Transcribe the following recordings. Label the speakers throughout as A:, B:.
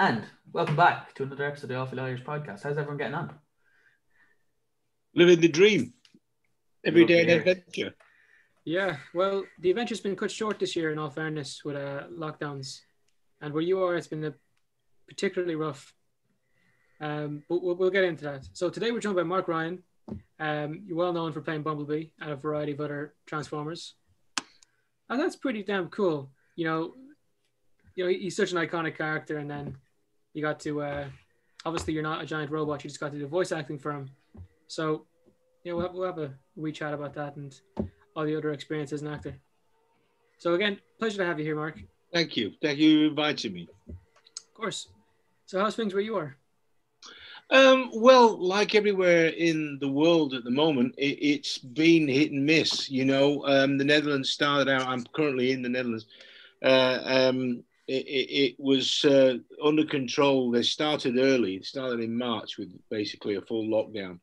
A: And welcome back to another episode of the Awful Irish podcast. How's everyone getting on?
B: Living the dream. Every
A: Love to
B: day an adventure.
C: Yeah, well, the adventure's been cut short this year, in all fairness, with uh, lockdowns. And where you are, it's been a particularly rough. Um, but we'll, we'll get into that. So today we're joined by Mark Ryan. Um, you're well known for playing Bumblebee and a variety of other Transformers. And that's pretty damn cool. You know, you know, he's such an iconic character, and then you got to uh, obviously you're not a giant robot. You just got to do voice acting for him. So, you know, we'll have, we'll have a wee chat about that and all the other experience as an actor. So again, pleasure to have you here, Mark.
B: Thank you. Thank you for inviting me.
C: Of course. So how's things where you are?
B: Um, well, like everywhere in the world at the moment, it, it's been hit and miss. You know, um, the Netherlands started out. I'm currently in the Netherlands. Uh, um, it, it, was uh, under control. They started early. It started in March with basically a full lockdown,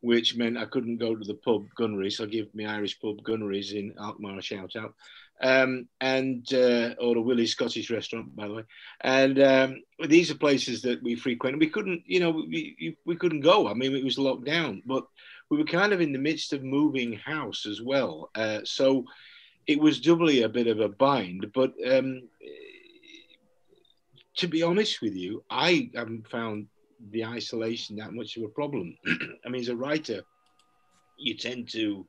B: which meant I couldn't go to the pub Gunnery. So I give my Irish pub Gunneries in Alkmaar a shout out. Um, and uh, or the Willie's Scottish restaurant, by the way. And um, these are places that we frequent. We couldn't, you know, we, we couldn't go. I mean, it was locked down, but we were kind of in the midst of moving house as well. Uh, so it was doubly a bit of a bind. But um, to be honest with you, I haven't found the isolation that much of a problem. I mean, as a writer, you tend to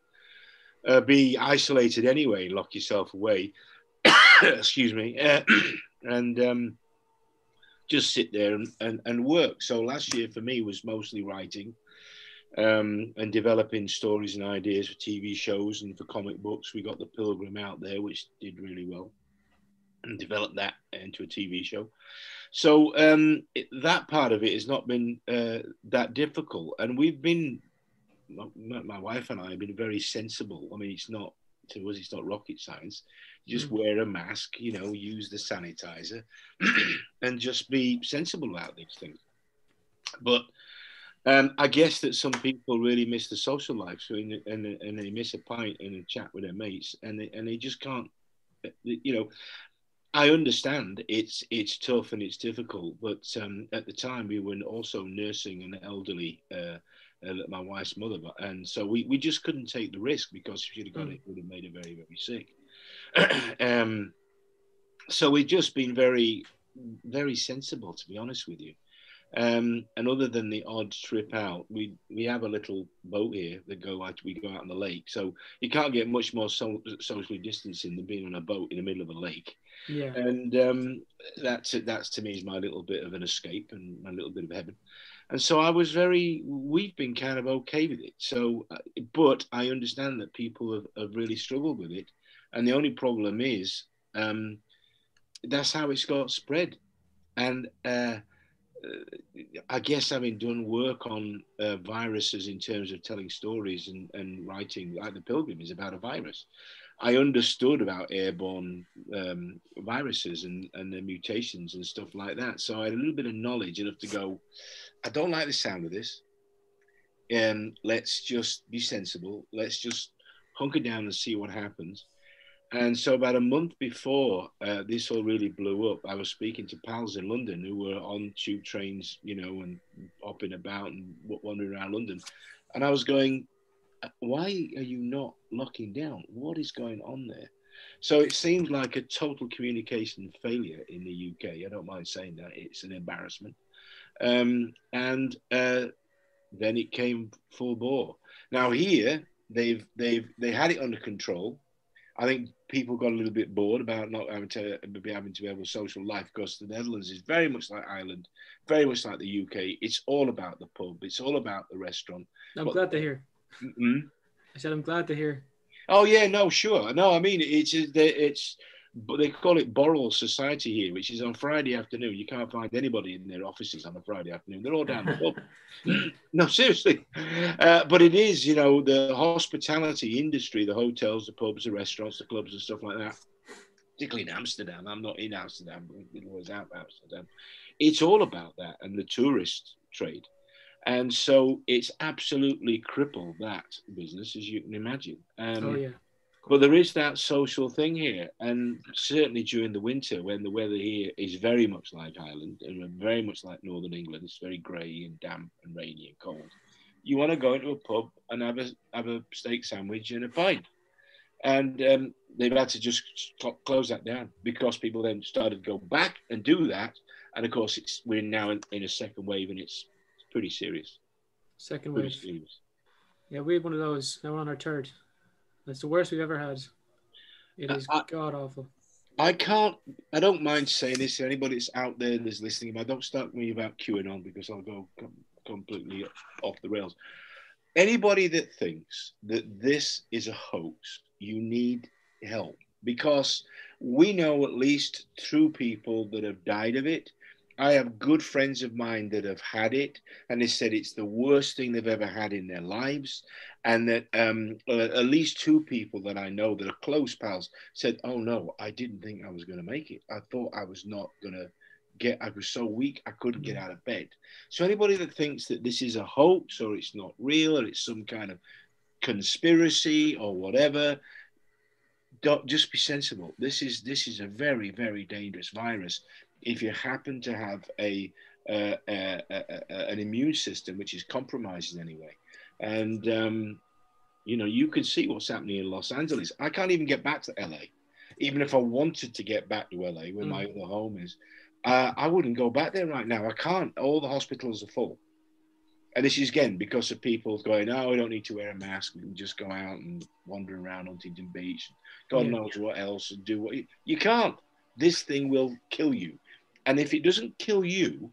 B: uh, be isolated anyway, lock yourself away. Excuse me, uh, and um, just sit there and, and, and work. So last year for me was mostly writing um, and developing stories and ideas for TV shows and for comic books. We got The Pilgrim out there, which did really well, and developed that into a TV show. So um, it, that part of it has not been uh, that difficult, and we've been my, my wife and I have been very sensible. I mean, it's not to us, it's not rocket science. Just
C: Mm.
B: wear a mask, you know, use the sanitizer, and just be sensible about these things. But um, I guess that some people really miss the social life, so in, and and they miss a pint and a chat with their mates, and they, and they just can't, you know. I understand it's it's tough and it's difficult, but um, at the time we were also nursing an elderly uh, uh, my wife's mother, and so we, we just couldn't take the risk because if she'd have got
C: Mm.
B: it, it would have made her very very sick. um, so we've just been very very sensible, to be honest with you. Um, and other than the odd trip out, we we have a little boat here that go out. We go out on the lake, so you can't get much more so, socially distancing than being on a boat in the middle of a lake
C: Yeah.
B: and um, that's that's to me is my little bit of an escape and my little bit of heaven. And so I was very, we've been kind of okay with it. So, uh, but I understand that people have, have really struggled with it, and the only problem is um, that's how it's got spread. And uh, uh, I guess having done work on uh, viruses in terms of telling stories and, and writing, like the Pilgrim is about a virus. I understood about airborne um, viruses and, and the mutations and stuff like that. So I had a little bit of knowledge enough to go, I don't like the sound of this. Um, let's just be sensible. Let's just hunker down and see what happens. And so, about a month before uh, this all really blew up, I was speaking to pals in London who were on tube trains, you know, and hopping about and wandering around London. And I was going, "Uh, why are you not locking down? What is going on there? So it seems like a total communication failure in the UK. I don't mind saying that. It's an embarrassment. Um, and uh, then it came full bore. Now here they've they've they had it under control. I think people got a little bit bored about not having to be having to have a social life because the Netherlands is very much like Ireland, very much like the UK. It's all about the pub. It's all about the restaurant.
C: I'm
B: well-
C: glad to hear.
B: Mm-mm.
C: I said I'm glad to hear.
B: Oh yeah, no, sure. No, I mean it's it's but they call it Borrel Society here, which is on Friday afternoon. You can't find anybody in their offices on a Friday afternoon. They're all down the pub. no, seriously. Uh, but it is, you know, the hospitality industry, the hotels, the pubs, the restaurants, the clubs, and stuff like that. Particularly in Amsterdam. I'm not in Amsterdam, but it was out of Amsterdam. It's all about that and the tourist trade. And so it's absolutely crippled that business, as you can imagine. Um,
C: oh yeah.
B: But there is that social thing here, and certainly during the winter when the weather here is very much like Ireland and very much like Northern England, it's very grey and damp and rainy and cold. You want to go into a pub and have a have a steak sandwich and a pint, and um, they've had to just cl- close that down because people then started to go back and do that, and of course it's we're now in, in a second wave and it's pretty serious.
C: Second
B: Pretty
C: wave.
B: serious.
C: Yeah, we had one of those. Now we're on our third. That's the worst we've ever had. It is
B: Uh,
C: god awful.
B: I can't. I don't mind saying this to anybody that's out there that's listening. But don't start me about QAnon because I'll go com- completely off the rails. Anybody that thinks that this is a hoax, you need help because we know at least two people that have died of it. I have good friends of mine that have had it, and they said it's the worst thing they've ever had in their lives. And that um, uh, at least two people that I know that are close pals said, "Oh no, I didn't think I was going to make it. I thought I was not going to get. I was so weak I couldn't get out of bed." So anybody that thinks that this is a hoax or it's not real or it's some kind of conspiracy or whatever, don't just be sensible. This is this is a very very dangerous virus. If you happen to have a, uh, uh, uh, uh, an immune system which is compromised in any way, and um, you know you can see what's happening in Los Angeles. I can't even get back to LA, even if I wanted to get back to LA where my other home is. Uh, I wouldn't go back there right now. I can't. All the hospitals are full. And this is again because of people going, oh, we don't need to wear a mask. We can just go out and wander around Huntington Beach. God
C: Yeah.
B: knows what else and do what you, you can't. This thing will kill you. And if it doesn't kill you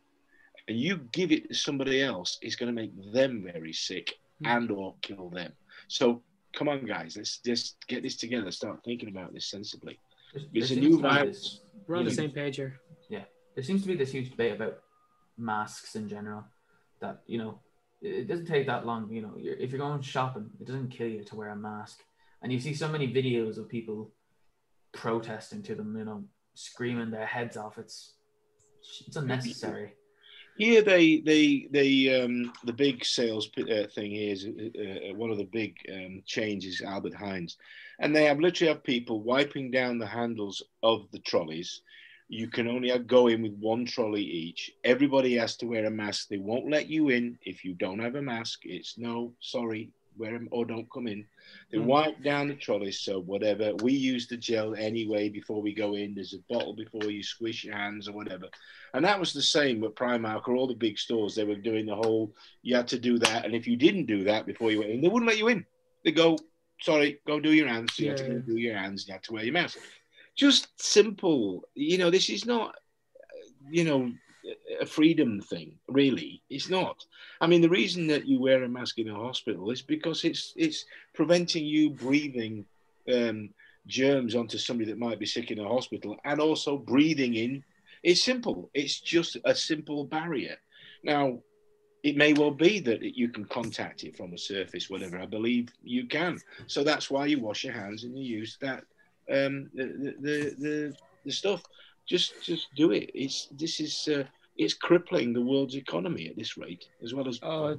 B: and you give it to somebody else, it's going to make them very sick
C: Mm.
B: and or kill them. So come on, guys, let's just get this together. Start thinking about this sensibly.
A: There's-
B: It's a new
A: seems to be
B: virus.
A: this-
C: We're on the same page here. Yeah.
A: There seems to be this huge debate about masks in general. That you know, it it doesn't take that long. You know, you're, if you're going shopping, it doesn't kill you to wear a mask. And you see so many videos of people protesting to them. You know, screaming their heads off. It's it's unnecessary.
B: Yeah, they, they, they, um, the big sales uh, thing is uh, uh, one of the big um, changes, Albert Heijn, and they have literally have people wiping down the handles of the trolleys. You can only go in with one trolley each. Everybody has to wear a mask. They won't let you in if you don't have a mask. It's no, sorry, wear them or don't come in. They
A: Mm.
B: wipe down the trolleys, so whatever. We use the gel anyway before we go in. There's a bottle before you squish your hands or whatever. And that was the same with Primark or all the big stores. They were doing the whole, you had to do that. And if you didn't do that before you went in, they wouldn't let you in. They go, sorry, go do your hands. So you had to do your hands. You had to wear your mask. Just simple. You know, this is not, you know, a freedom thing, really. It's not. I mean, the reason that you wear a mask in a hospital is because it's it's preventing you breathing um, germs onto somebody that might be sick in a hospital, and also breathing in. It's simple. It's just a simple barrier. Now, it may well be that you can contact it from a surface, whatever. I believe you can. So that's why you wash your hands and you use that um, the, the the the stuff. Just just do it. It's this is uh, it's crippling the world's economy at this rate, as well as
C: Oh,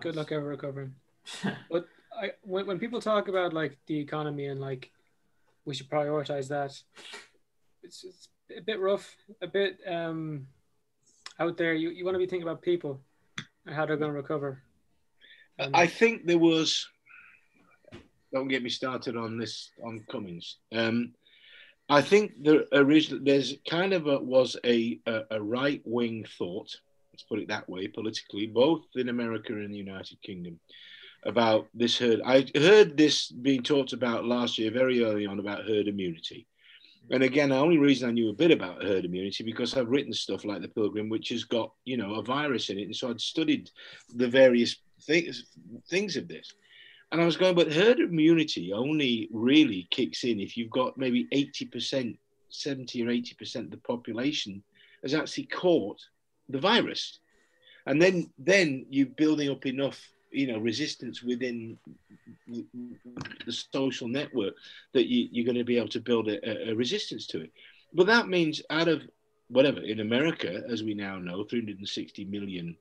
C: Good luck ever recovering. But I, when, when people talk about like the economy and like we should prioritize that, it's, it's a bit rough, a bit um, out there. You, you want to be thinking about people and how they're going to recover. And-
B: I think there was. Don't get me started on this on Cummings. Um, I think the original there's kind of a, was a a, a right wing thought. Let's put it that way, politically, both in America and the United Kingdom, about this herd. I heard this being talked about last year, very early on, about herd immunity. And again, the only reason I knew a bit about herd immunity because I've written stuff like the Pilgrim, which has got you know a virus in it, and so I'd studied the various things things of this. And I was going, but herd immunity only really kicks in if you've got maybe 80%, 70 or 80% of the population has actually caught the virus. And then then you're building up enough, you know, resistance within the social network that you, you're going to be able to build a, a resistance to it. But that means out of whatever in America, as we now know, 360 million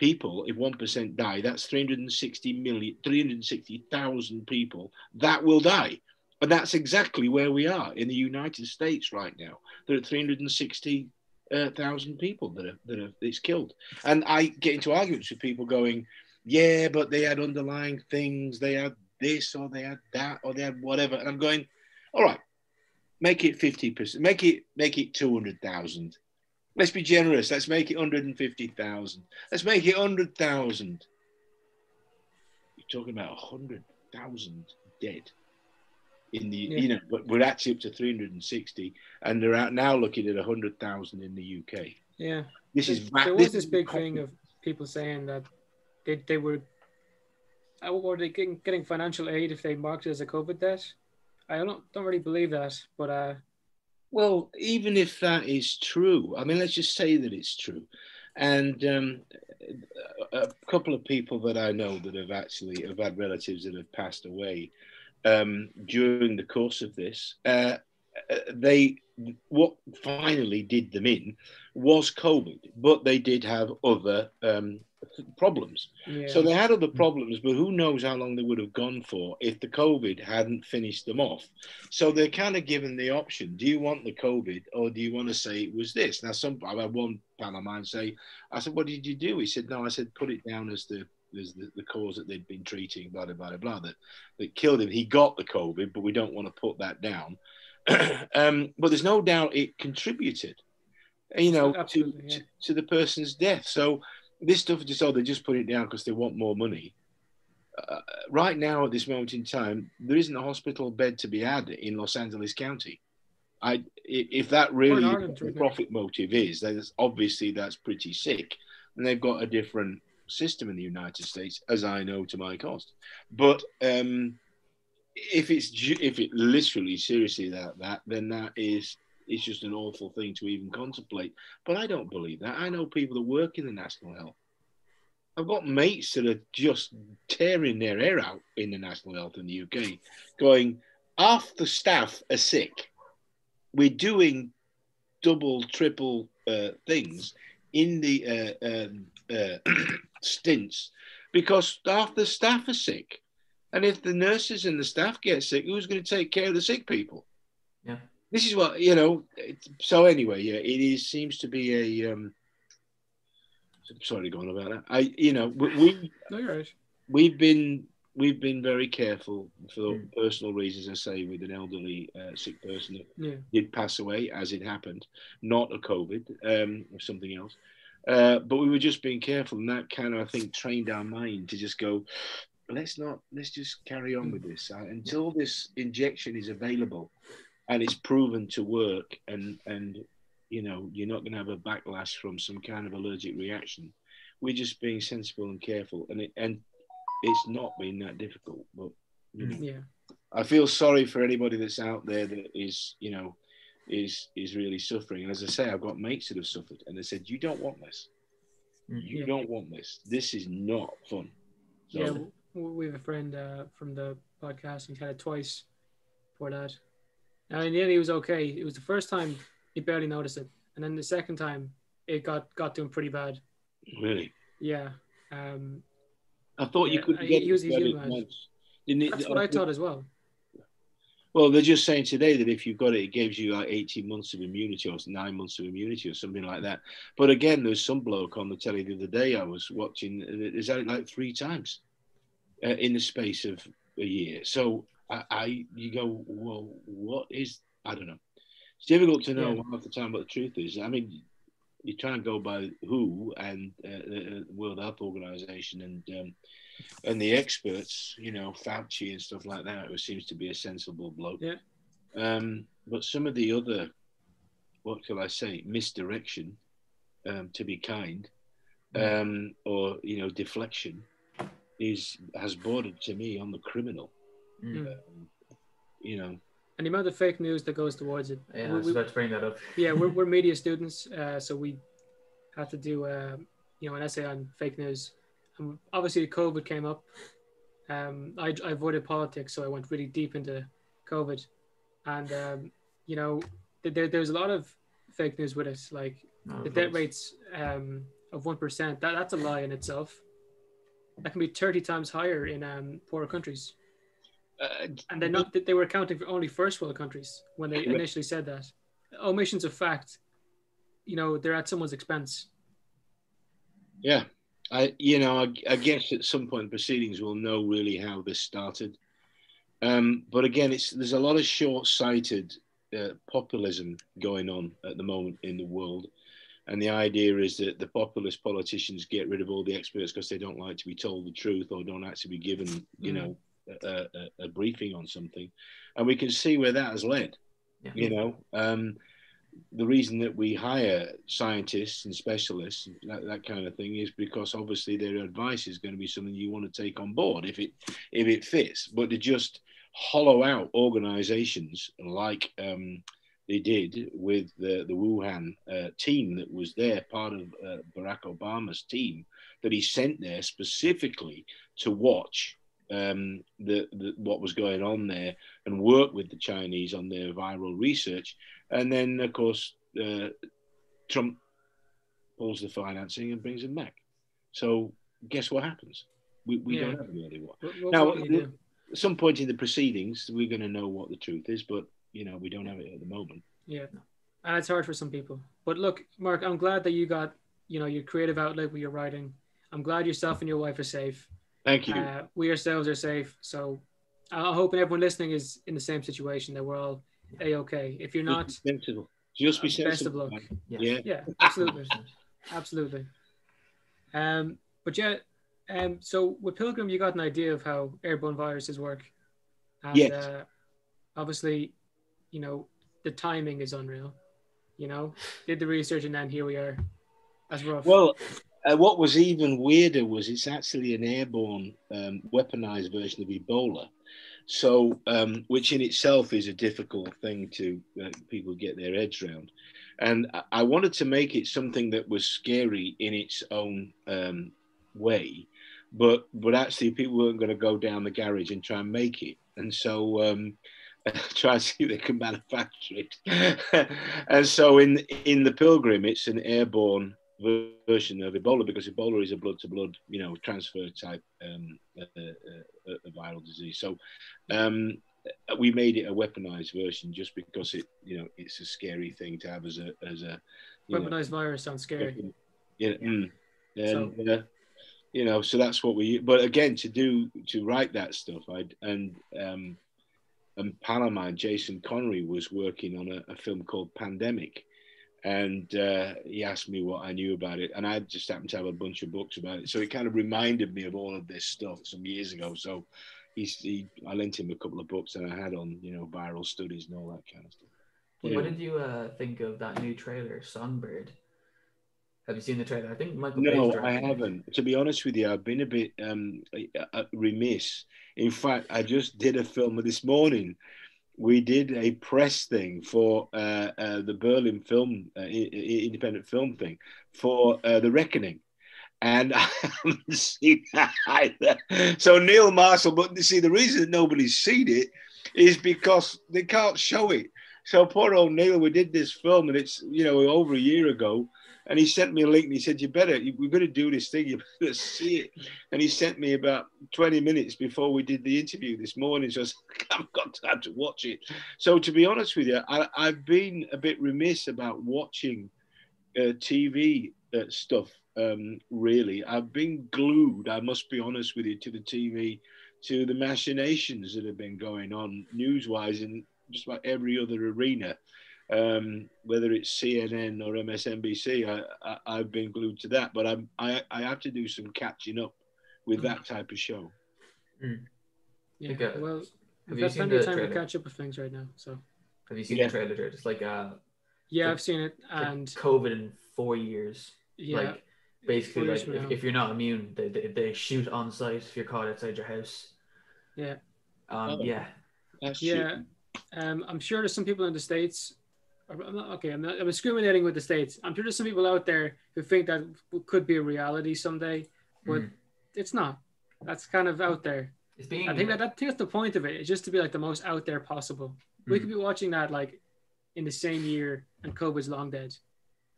B: people, if 1% die, that's 360 million, 360,000 people that will die. And that's exactly where we are in the United States right now. There are 360,000 uh, people that are, that are, it's killed. And I get into arguments with people going, yeah, but they had underlying things. They had this or they had that or they had whatever. And I'm going, all right, make it 50%, make it, make it 200,000. Let's be generous. Let's make it 150,000. Let's make it 100,000. You're talking about 100,000 dead in the yeah. you know but we're actually up to 360 and they're out now looking at 100,000 in the UK
C: yeah
B: this
C: there,
B: is
C: there was this big thing of people saying that they, they were uh, were they getting, getting financial aid if they marked it as a covid death I don't don't really believe that but uh
B: well even if that is true I mean let's just say that it's true and um, a couple of people that I know that have actually have had relatives that have passed away um, during the course of this. Uh, uh, they what finally did them in was COVID, but they did have other um, problems. Yeah. So they had other problems, but who knows how long they would have gone for if the COVID hadn't finished them off. So they're kind of given the option: Do you want the COVID, or do you want to say it was this? Now, some I had one pal of mine say, "I said, what did you do?" He said, "No, I said put it down as the there's the, the cause that they'd been treating, blah, blah, blah, blah, that, that killed him. He got the COVID, but we don't want to put that down. um, but there's no doubt it contributed, you know, to, yeah. to, to, the person's death. So this stuff just, oh, they just put it down because they want more money. Uh, right now, at this moment in time, there isn't a hospital bed to be had in Los Angeles County. I, if that really the profit motive is, then obviously that's pretty sick, and they've got a different system in the United States, as I know to my cost. But um, if it's if it literally seriously that that, then that is it's just an awful thing to even contemplate. But I don't believe that. I know people that work in the national health. I've got mates that are just tearing their hair out in the national health in the UK, going, half the staff are sick. We're doing double, triple uh, things in the uh, um, uh, stints because half the staff are sick. And if the nurses and the staff get sick, who's going to take care of the sick people?
A: Yeah.
B: This is what, you know. So, anyway, yeah, it is, seems to be a. Um, sorry to go on about that. I, you know, we, we
C: no,
B: we've been we've been very careful for mm. personal reasons. I say with an elderly uh, sick person that
C: yeah.
B: did pass away, as it happened, not a COVID, um, or something else. Uh, but we were just being careful, and that kind of, I think, trained our mind to just go, let's not, let's just carry on with this uh, until this injection is available and it's proven to work, and and you know you're not going to have a backlash from some kind of allergic reaction. We're just being sensible and careful, and it and it's not been that difficult. But you know,
C: yeah,
B: I feel sorry for anybody that's out there that is, you know, is is really suffering. And as I say, I've got mates that have suffered, and they said, "You don't want this. Mm, you yeah. don't want this. This is not fun."
C: So, yeah, we have a friend uh, from the podcast, and had it twice for that. The end, he was okay. It was the first time he barely noticed it, and then the second time it got got to him pretty bad.
B: Really?
C: Yeah. Um,
B: I thought
C: yeah,
B: you could
C: get he was, was That's what I thought as well.
B: Well, they're just saying today that if you've got it, it gives you like 18 months of immunity or nine months of immunity or something like that. But again, there's some bloke on the telly the other day I was watching, is that like three times uh, in the space of a year. So I, I, you go, well, what is, I don't know. It's difficult to know yeah. half the time what the truth is. I mean, you try and go by WHO and uh, the World Health Organization and um, and the experts, you know, Fauci and stuff like that, who seems to be a sensible bloke.
C: Yeah.
B: Um, but some of the other, what shall I say, misdirection, um, to be kind, um, or you know, deflection, is has bordered to me on the criminal.
C: Mm.
B: Um, you know.
C: And the amount of fake news that goes towards it.
A: Yeah, we, I was about to bring that up.
C: yeah, we're, we're media students, uh, so we have to do, uh, you know, an essay on fake news um, obviously COVID came up. Um, I, I avoided politics, so I went really deep into COVID, and um, you know, there, there's a lot of fake news with it. Like oh, the death rates um, of one percent. That that's a lie in itself. That can be thirty times higher in um, poorer countries.
B: Uh,
C: and they're not that they were accounting for only first world countries when they initially said that. Omissions of fact, you know, they're at someone's expense.
B: Yeah, I you know I, I guess at some point proceedings will know really how this started. Um, but again, it's there's a lot of short-sighted uh, populism going on at the moment in the world, and the idea is that the populist politicians get rid of all the experts because they don't like to be told the truth or don't actually be given, you
C: Mm.
B: know, a, a, a briefing on something, and we can see where that has led.
A: Yeah.
B: You know, um, the reason that we hire scientists and specialists, that, that kind of thing, is because obviously their advice is going to be something you want to take on board if it if it fits. But to just hollow out organisations like um, they did with the the Wuhan uh, team that was there, part of uh, Barack Obama's team that he sent there specifically to watch um, the, the what was going on there and work with the Chinese on their viral research. And then, of course, uh, Trump pulls the financing and brings him back. So, guess what happens? We, we
C: Yeah.
B: don't have any idea what.
C: What, what,
B: Now,
C: what do you do?
B: At some point in the proceedings, we're going to know what the truth is, but you know, we don't have it at the moment.
C: Yeah, and it's hard for some people. But look, Mark, I'm glad that you got you know your creative outlet with your writing. I'm glad yourself and your wife are safe.
B: Thank you.
C: Uh, we ourselves are safe. So I'm hoping everyone listening is in the same situation that we're all a okay. If you're not,
B: Just be sensible. Just be
C: uh, best of luck.
B: man.
A: Yeah.
B: Yeah.
C: yeah, absolutely, absolutely. Um, but yeah, um, so with Pilgrim, you got an idea of how airborne viruses work, and
B: Yes.
C: uh, obviously, you know, the timing is unreal. You know, did the research and then here we are. That's rough.
B: Well, uh, what was even weirder was it's actually an airborne um, weaponized version of Ebola. So, um, which in itself is a difficult thing to uh, people get their heads around. And I- wanted to make it something that was scary in its own um, way, but but actually people weren't going to go down the garage and try and make it. And so um, try and see if they can manufacture it. and so in in the Pilgrim, it's an airborne version of Ebola because Ebola is a blood to blood, you know, transfer type um, uh, uh, uh, viral disease. So um, we made it a weaponized version just because it, you know, it's a scary thing to have as a as a you know,
C: weaponized virus sounds scary.
B: yeah, mm. and uh, you know, so that's what we. But again, to do to write that stuff, I and um, and pal of mine, Jason Connery, was working on a, a film called Pandemic, and uh, he asked me what I knew about it, and I just happened to have a bunch of books about it, so it kind of reminded me of all of this stuff some years ago. So he's he, I lent him a couple of books that I had on you know viral studies and all that kind of stuff.
C: Yeah.
A: What did you uh, think of that new trailer, Songbird? Have you seen the trailer? I think Michael.
B: No, I haven't. To be honest with you, I've been a bit um, uh, remiss. In fact, I just did a film this morning. We did a press thing for uh, uh, the Berlin Film uh, Independent Film thing for uh, The Reckoning, and I haven't seen that either. So Neil Marshall, but you see, the reason that nobody's seen it is because they can't show it. So poor old Neil, we did this film, and it's you know over a year ago. And he sent me a link and he said, You better, we better do this thing. You better see it. And he sent me about 20 minutes before we did the interview this morning. So I, was like, I haven't got time to watch it. So, to be honest with you, I, I've been a bit remiss about watching uh, TV uh, stuff, um, really. I've been glued, I must be honest with you, to the TV, to the machinations that have been going on news wise in just about every other arena um, whether it's CNN or MSNBC, I, I, I've been glued to that. But I'm, I, I have to do some catching up with that type of show.
C: Yeah.
A: Okay.
C: Well,
A: Have
C: we've
A: you
C: got
A: seen
C: plenty of
A: the
C: time to catch up with things right now. So
A: Have you seen
B: Yeah.
A: the trailer? Jared? It's like uh,
C: yeah,
A: Like-
C: I've seen it,
A: like
C: and
A: COVID in four years.
C: yeah,
A: Like basically,
C: years
A: like if, if you're not immune, they, they, they shoot on sight if you're caught outside your house.
C: Yeah.
A: Um.
B: Oh.
A: Yeah.
B: That's
C: yeah. Um, I'm sure there's some people in the states. I'm not okay. I'm not. I'm discriminating with the states. I'm sure there's some people out there who think that could be a reality someday, but
A: Mm.
C: it's not. That's kind of out there.
A: It's being.
C: I think that, that I think that's the point of it. It's just to be like the most out there possible. We
A: Mm.
C: could be watching that like in the same year, and COVID's long dead.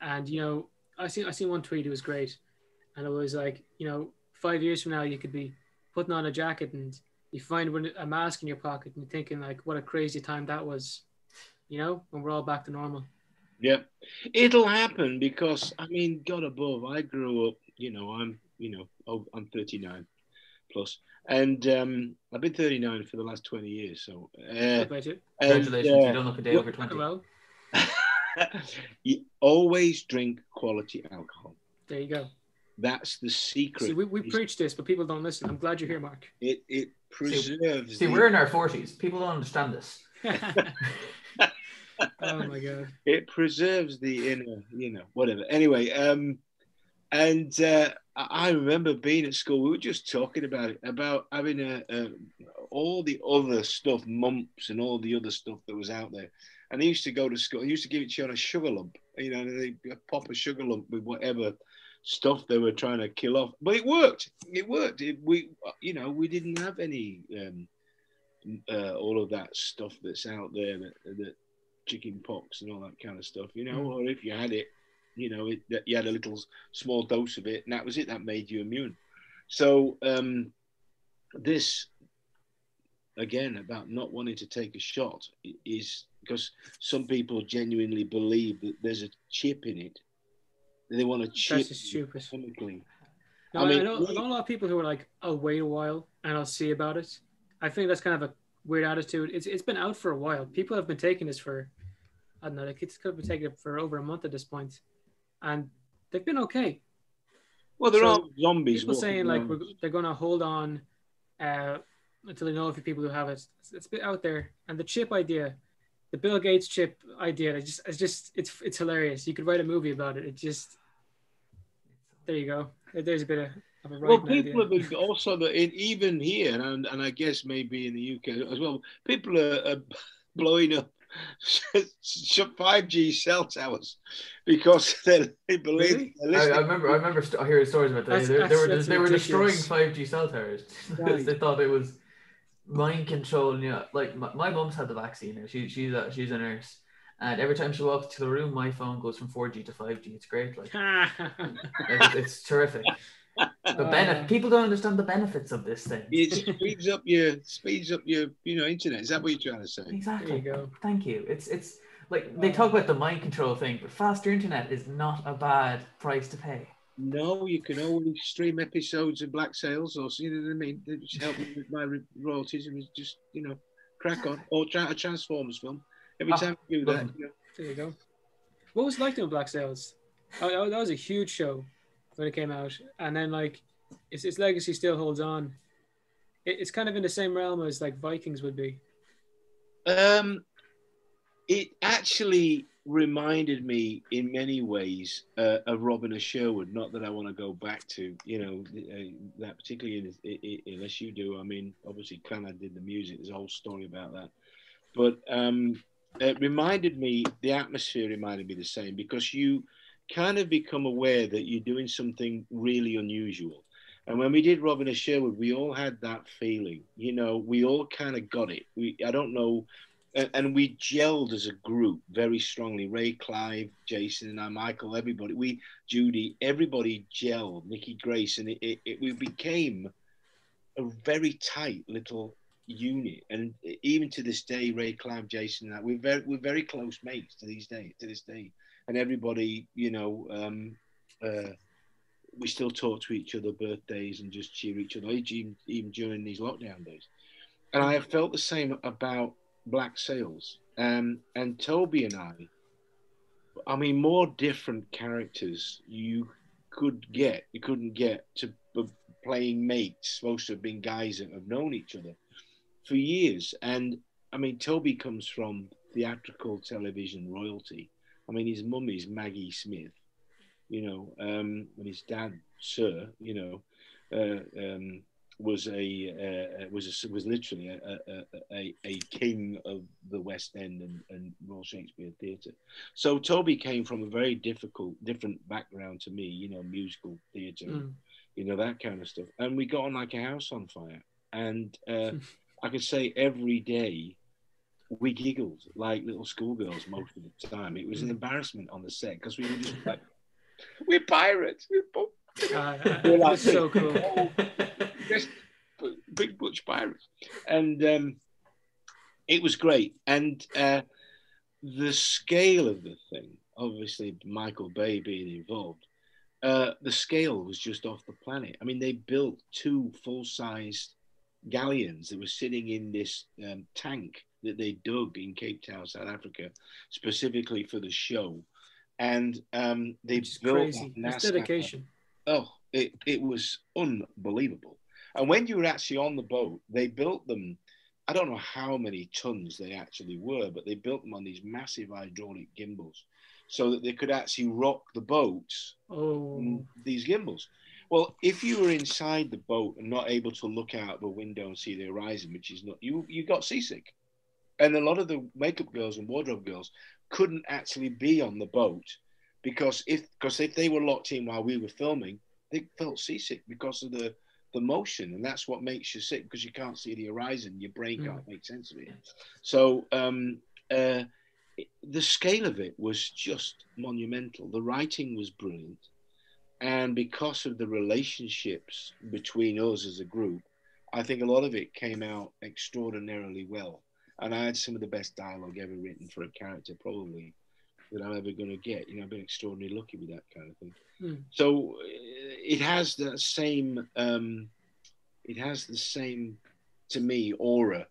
C: And you know, I seen I seen one tweet. It was great, and it was like you know, five years from now, you could be putting on a jacket and you find a mask in your pocket and you're thinking like, what a crazy time that was, you know, when we're all back to normal.
B: Yeah, it'll happen because I mean, God above, I grew up. You know, I'm you know, oh, I'm 39 plus, and um, I've been 39 for the last 20 years. So, uh,
C: Congratulations.
B: and, uh,
A: you don't look a day over 20.
C: Well,
B: you always drink quality alcohol.
C: there you go.
B: That's the secret.
C: See, we, we preach this, but people don't listen. I'm glad you're here, Mark.
B: it it preserves.
A: See,
B: the-
A: we're in our 40s. People don't understand this.
C: oh my god.
B: it preserves the inner, you know, whatever. Anyway, um, and uh, I remember being at school. We were just talking about it, about having a, a all the other stuff, mumps and all the other stuff that was out there. And I used to go to school. I used to give it to you on a sugar lump, you know, they pop a sugar lump with whatever stuff they were trying to kill off. But it worked. It worked. It, we, you know, we didn't have any um, uh, all of that stuff that's out there that that chicken pox and all that kind of stuff, you know,
C: Mm.
B: or if you had it, you know, it, that you had a little small dose of it, and that was it. That made you immune. So um, this, again, about not wanting to take a shot is because some people genuinely believe that there's a chip in it. They want to chip
C: That's stupid.
B: chemically.
C: No,
B: I
C: I,
B: mean,
C: know, I know a lot of people who are like, I'll wait a while and I'll see about it. I think that's kind of a weird attitude. It's it's been out for a while. People have been taking this for, I don't know, like it's could have been taking it for over a month at this point, and they've been okay.
B: Well, there
C: So,
B: are zombies.
C: People saying like we're, they're going to hold on uh, until they know a few people who have it. It's, it's been out there, and the chip idea, the Bill Gates chip idea, it's just it's just it's it's hilarious. You could write a movie about it. It just there you go. There's a bit of, of a right
B: Well,
C: idea.
B: people have been also the, in, even here, and, and I guess maybe in the UK as well. People are, are blowing up 5G cell towers because they, they believe
C: Really?
A: I,
B: listening.
A: I remember, I remember st- hearing stories about that.
C: That's-
A: They, they
C: that's-
A: were,
C: that's
A: they were destroying 5G cell towers.
C: because
A: they thought it was mind control. You know, like my, my mom's had the vaccine. She, she's a, she's a nurse, and every time she walks to the room, my phone goes from 4G to 5G. It's great. Like, like, it's, it's terrific. The benefit. People don't understand the benefits of this thing.
B: It speeds up your speeds up your you know internet. Is that what you're trying to say?
C: there
A: Exactly.
C: you go.
A: Thank you. It's it's like they talk about the mind control thing, but faster internet is not a bad price to pay.
B: No, you can always stream episodes of Black Sails, or you know what I mean. It just help me with my royalties, and it's just you know crack on. Or tra- a Transformers film. Every
A: Ah,
B: time you do that, you know,
C: There you go. What was it like doing Black Sails? Oh, that- that was a huge show when it came out, and then like its, its legacy still holds on. It, it's kind of in the same realm as like Vikings would be.
B: Um, it actually reminded me in many ways uh, of Robin of Sherwood. Not that I want to go back to, you know, uh, that particularly in, i i unless you do. I mean, obviously, Clannad did the music. There's a whole story about that. But um, it reminded me, the atmosphere reminded me the same because you kind of become aware that you're doing something really unusual. And when we did Robin of Sherwood, we all had that feeling. You know, we all kind of got it. We, I don't know, and, we gelled as a group very strongly. Ray, Clive, Jason, and I, Michael, everybody, we, Judy, everybody gelled. Nikki Grace, and it, it, it we became a very tight little unit. And even to this day, Ray, Clive, Jason, and I, we're very, we're very close mates to these days. to this day. And everybody, you know, um, uh, we still talk to each other birthdays and just cheer each other even, even during these lockdown days. And I have felt the same about Black Sails. Um, and Toby and I, I mean, more different characters you could get, you couldn't get to playing mates, supposed to have been guys that have known each other for years. And I mean, Toby comes from theatrical television royalty. I mean, his mum is Maggie Smith you know, um, and his dad, Sir, you know, uh, um, was a uh, was a, was literally a, a, a, a king of the West End and, and Royal Shakespeare Theatre. So Toby came from a very difficult, different background to me, you know, musical theatre,
C: Mm.
B: you know, that kind of stuff. And we got on like a house on fire. And uh, I could say every day we giggled like little schoolgirls most of the time. It was an embarrassment on the set because we were just like, we're pirates. We're
C: Uh,
B: We're like-
C: so cool.
B: just big butch pirates, and um, it was great. And uh, the scale of the thing, obviously Michael Bay being involved, uh, the scale was just off the planet. I mean, they built two full-sized galleons that were sitting in this um, tank that they dug in Cape Town, South Africa, specifically for the show. And um, they
C: is
B: built
C: crazy.
B: that
C: It's dedication.
B: oh, it, it was unbelievable. And when you were actually on the boat, they built them. I don't know how many tons they actually were, but they built them on these massive hydraulic gimbals so that they could actually rock the boats
C: Oh,
B: these gimbals. Well, if you were inside the boat and not able to look out the window and see the horizon, which is not you, you got seasick. And a lot of the makeup girls and wardrobe girls couldn't actually be on the boat because if because if they were locked in while we were filming, they felt seasick because of the the motion, and that's what makes you sick because you can't see the horizon. Your brain
C: Mm.
B: can't make sense of it. So um, uh, the scale of it was just monumental. The writing was brilliant, and because of the relationships between us as a group, I think a lot of it came out extraordinarily well. And I had some of the best dialogue ever written for a character, probably that I'm ever going to get. You know, I've been extraordinarily lucky with that kind of thing.
C: Hmm.
B: So it has that same, um, it has the same, to me, aura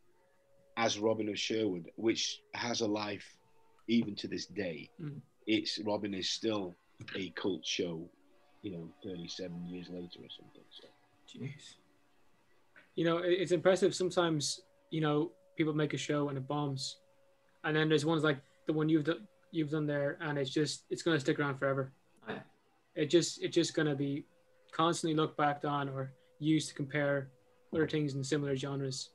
B: as Robin of Sherwood, which has a life even to this day.
C: Hmm.
B: It's Robin is still a cult show, you know, 37 years later or something. So.
A: Jeez.
C: you know, it's impressive. Sometimes, you know, people make a show and it bombs, and then there's ones like the one you've done, you've done there, and it's just it's gonna stick around forever.
A: Yeah.
C: It just it's just gonna be constantly looked back on or used to compare other things in similar genres.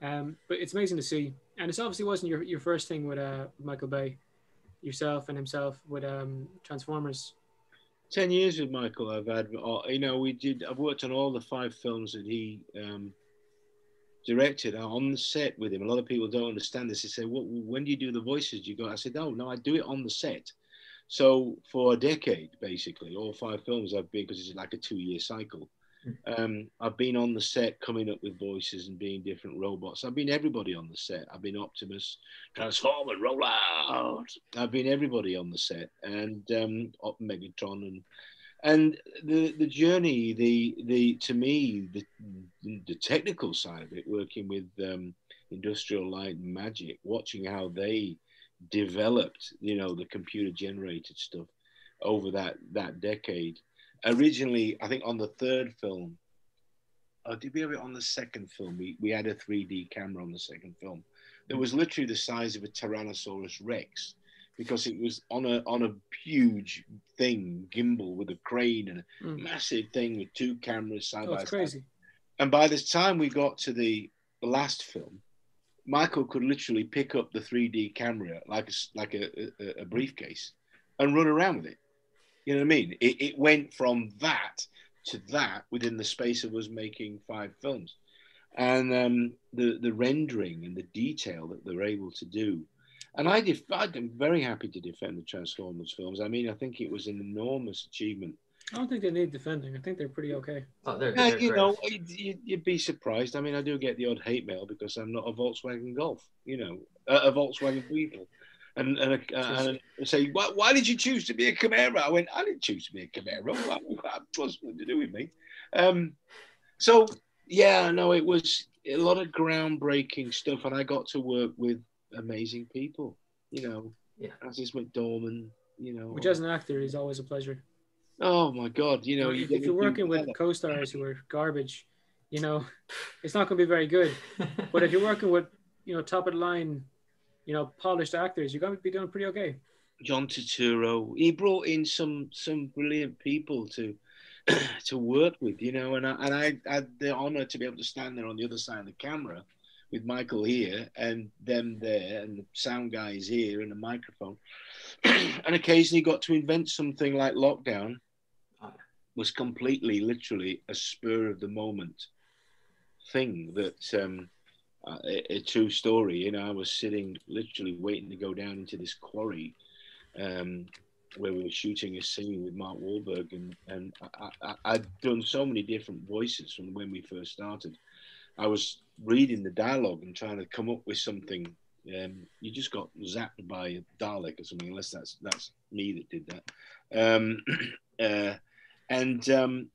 C: Um, but it's amazing to see, and this obviously wasn't your, your first thing with uh, Michael Bay, yourself and himself with um, Transformers.
B: 10 years with Michael, I've had, uh, you know, we did, I've worked on all the five films that he um, directed on the set with him. A lot of people don't understand this. They say, well, when do you do the voices? Do you go, I said, no, no, I do it on the set. So for a decade, basically, all five films I've been, because it's like a two year cycle. Um, I've been on the set coming up with voices and being different robots. I've been everybody on the set. I've been Optimus, Transform and roll out. I've been everybody on the set and um, Megatron and and the the journey, the the to me the the technical side of it, working with um, Industrial Light and Magic, watching how they developed, you know, the computer generated stuff over that that decade. Originally, I think on the third film, oh, did we have it on the second film? We we had a 3D camera on the second film. That was literally the size of a Tyrannosaurus Rex because it was on a on a huge thing, gimbal with a crane and a
C: Mm.
B: massive thing with two cameras side
C: Oh,
B: by side.
C: crazy.
B: And by the time we got to the last film, Michael could literally pick up the 3D camera like a, like a, a, a briefcase and run around with it. You know what I mean? It, it went from that to that within the space of us making five films. And um, the, the rendering and the detail that they're able to do. And I def- I'm very happy to defend the Transformers films. I mean, I think it was an enormous achievement
C: I don't think they need defending. I think they're pretty okay.
A: Oh, they're,
B: yeah,
A: they're
B: you
A: great.
B: know, you'd, you'd- you'd be surprised. I mean, I do get the odd hate mail because I'm not a Volkswagen Golf, you know, a, a Volkswagen Beetle. And, and, a, and I say, why, why did you choose to be a Camaro? I went, I didn't choose to be a Camaro. What, what's nothing to do with me? Um, so, yeah, no, it was a lot of groundbreaking stuff. And I got to work with amazing people, you know,
A: Yeah.
B: Frances McDormand, you know.
C: Which as an actor is always a pleasure.
B: oh, my God, you know.
C: if,
B: you
C: if you're working with co-stars who are garbage, you know, it's not going to be very good. But if you're working with, you know, top of the line, you know, polished actors, you're going to be doing pretty okay.
B: John Turturro. He brought in some some brilliant people to to work with, you know, and I, and I had the honor to be able to stand there on the other side of the camera with Michael here and them there, and the sound guys here and the microphone, and occasionally got to invent something like lockdown. Was completely, literally, a spur of the moment thing that um, uh, a, a true story. You know, I was sitting literally waiting to go down into this quarry um, where we were shooting a scene with Mark Wahlberg, and and I, I, I'd done so many different voices from when we first started. I was reading the dialogue and trying to come up with something. Um, you just got zapped by a Dalek or something, unless that's that's me that did that. Um, uh, and um,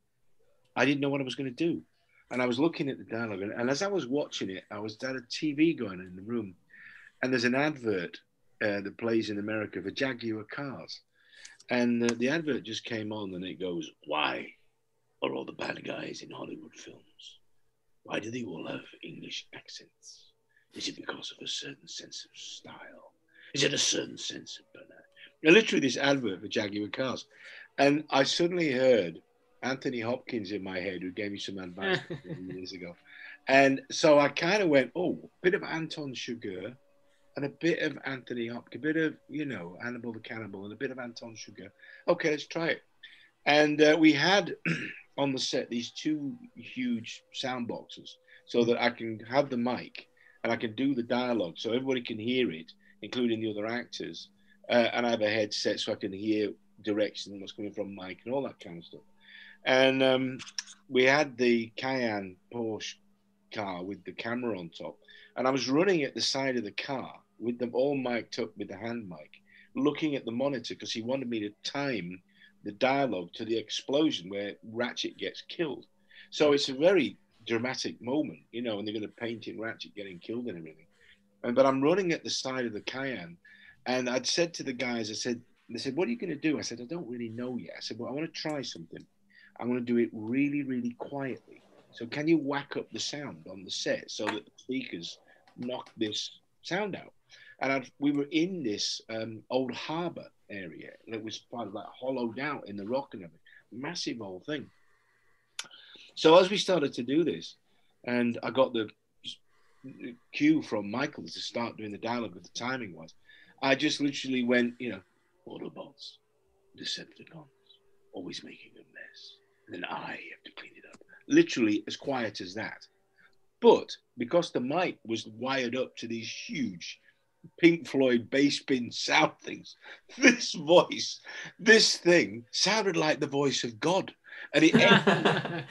B: I didn't know what I was going to do. And I was looking at the dialogue, and, and as I was watching it, I was had a TV going in the room, and there's an advert uh, that plays in America for Jaguar cars, and uh, the advert just came on, and it goes, "Why are all the bad guys in Hollywood films? Why do they all have English accents? Is it because of a certain sense of style? Is it a certain sense of Bernard?" And literally, this advert for Jaguar cars, and I suddenly heard Anthony Hopkins in my head, who gave me some advice years ago. And so I kind of went, oh, a bit of Anton Chigurh and a bit of Anthony Hopkins, a bit of, you know, Hannibal the Cannibal and a bit of Anton Chigurh. Okay, let's try it. And uh, we had on the set these two huge sound boxes so that I can have the mic and I can do the dialogue so everybody can hear it, including the other actors. Uh, and I have a headset so I can hear direction, what's coming from Mike, and all that kind of stuff. And um, we had the Cayenne Porsche car with the camera on top, and I was running at the side of the car with them all mic'd up with the hand mic, looking at the monitor because he wanted me to time the dialogue to the explosion where Ratchet gets killed. So it's a very dramatic moment, you know, and they're going to paint in Ratchet getting killed and everything. And but I'm running at the side of the Cayenne, and I'd said to the guys, I said, they said, "What are you going to do?" I said, "I don't really know yet." I said, "Well, I want to try something. I'm going to do it really, really quietly. So can you whack up the sound on the set so that the speakers knock this sound out?" And I'd, we were in this um, old harbour area that was part of like hollowed out in the rock and everything, massive old thing. So as we started to do this, and I got the cue from Michael to start doing the dialogue, but the timing was, I just literally went, you know, Autobots, Decepticons, always making a mess. And then I have to clean it up. Literally as quiet as that. But because the mic was wired up to these huge Pink Floyd bass bin sound things, this voice, this thing sounded like the voice of God. And it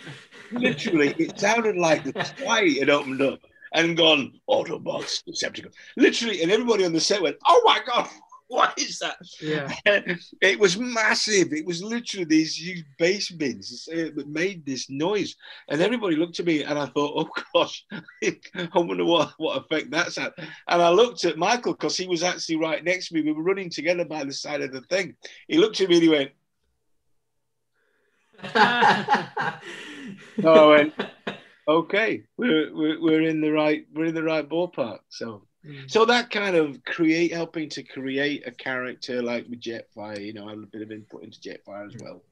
B: literally, it sounded like the sky had opened up and gone, Autobots, Decepticons. Literally, and everybody on the set went, Oh my God, what is that?
C: Yeah.
B: it was massive. It was literally these huge bass bins that made this noise. And everybody looked at me and I thought, oh gosh, I wonder what, what effect that's had. And I looked at Michael because he was actually right next to me. We were running together by the side of the thing. He looked at me and he went, no, I went, okay, we're, we're, we're in the right, we're in the right ballpark. So
C: Mm.
B: so that kind of create, helping to create a character like with Jetfire, you know, I have a bit of input into Jetfire as well,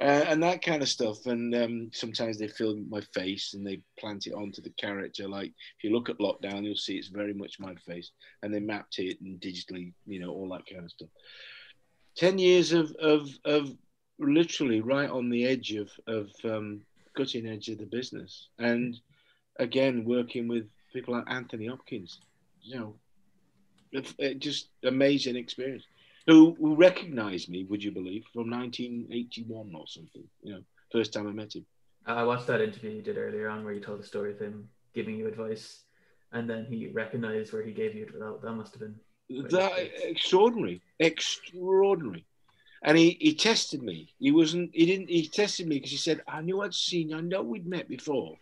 B: uh, and that kind of stuff. And um, sometimes they film my face and they plant it onto the character. Like if you look at Lockdown, you'll see it's very much my face, and they mapped it and digitally, you know, all that kind of stuff. Ten years of of of literally right on the edge of of um, cutting edge of the business, and again working with people like Anthony Hopkins you know, it, it just amazing experience. Who, who recognized me, would you believe, from 1981 or something? You know, first time I met him.
A: I watched that interview you did earlier on where you told the story of him giving you advice, and then he recognized where he gave you that. That must have been
B: that extraordinary, extraordinary. And he, he tested me. He wasn't. He didn't. He tested me because he said, "I knew I'd seen. I know we'd met before."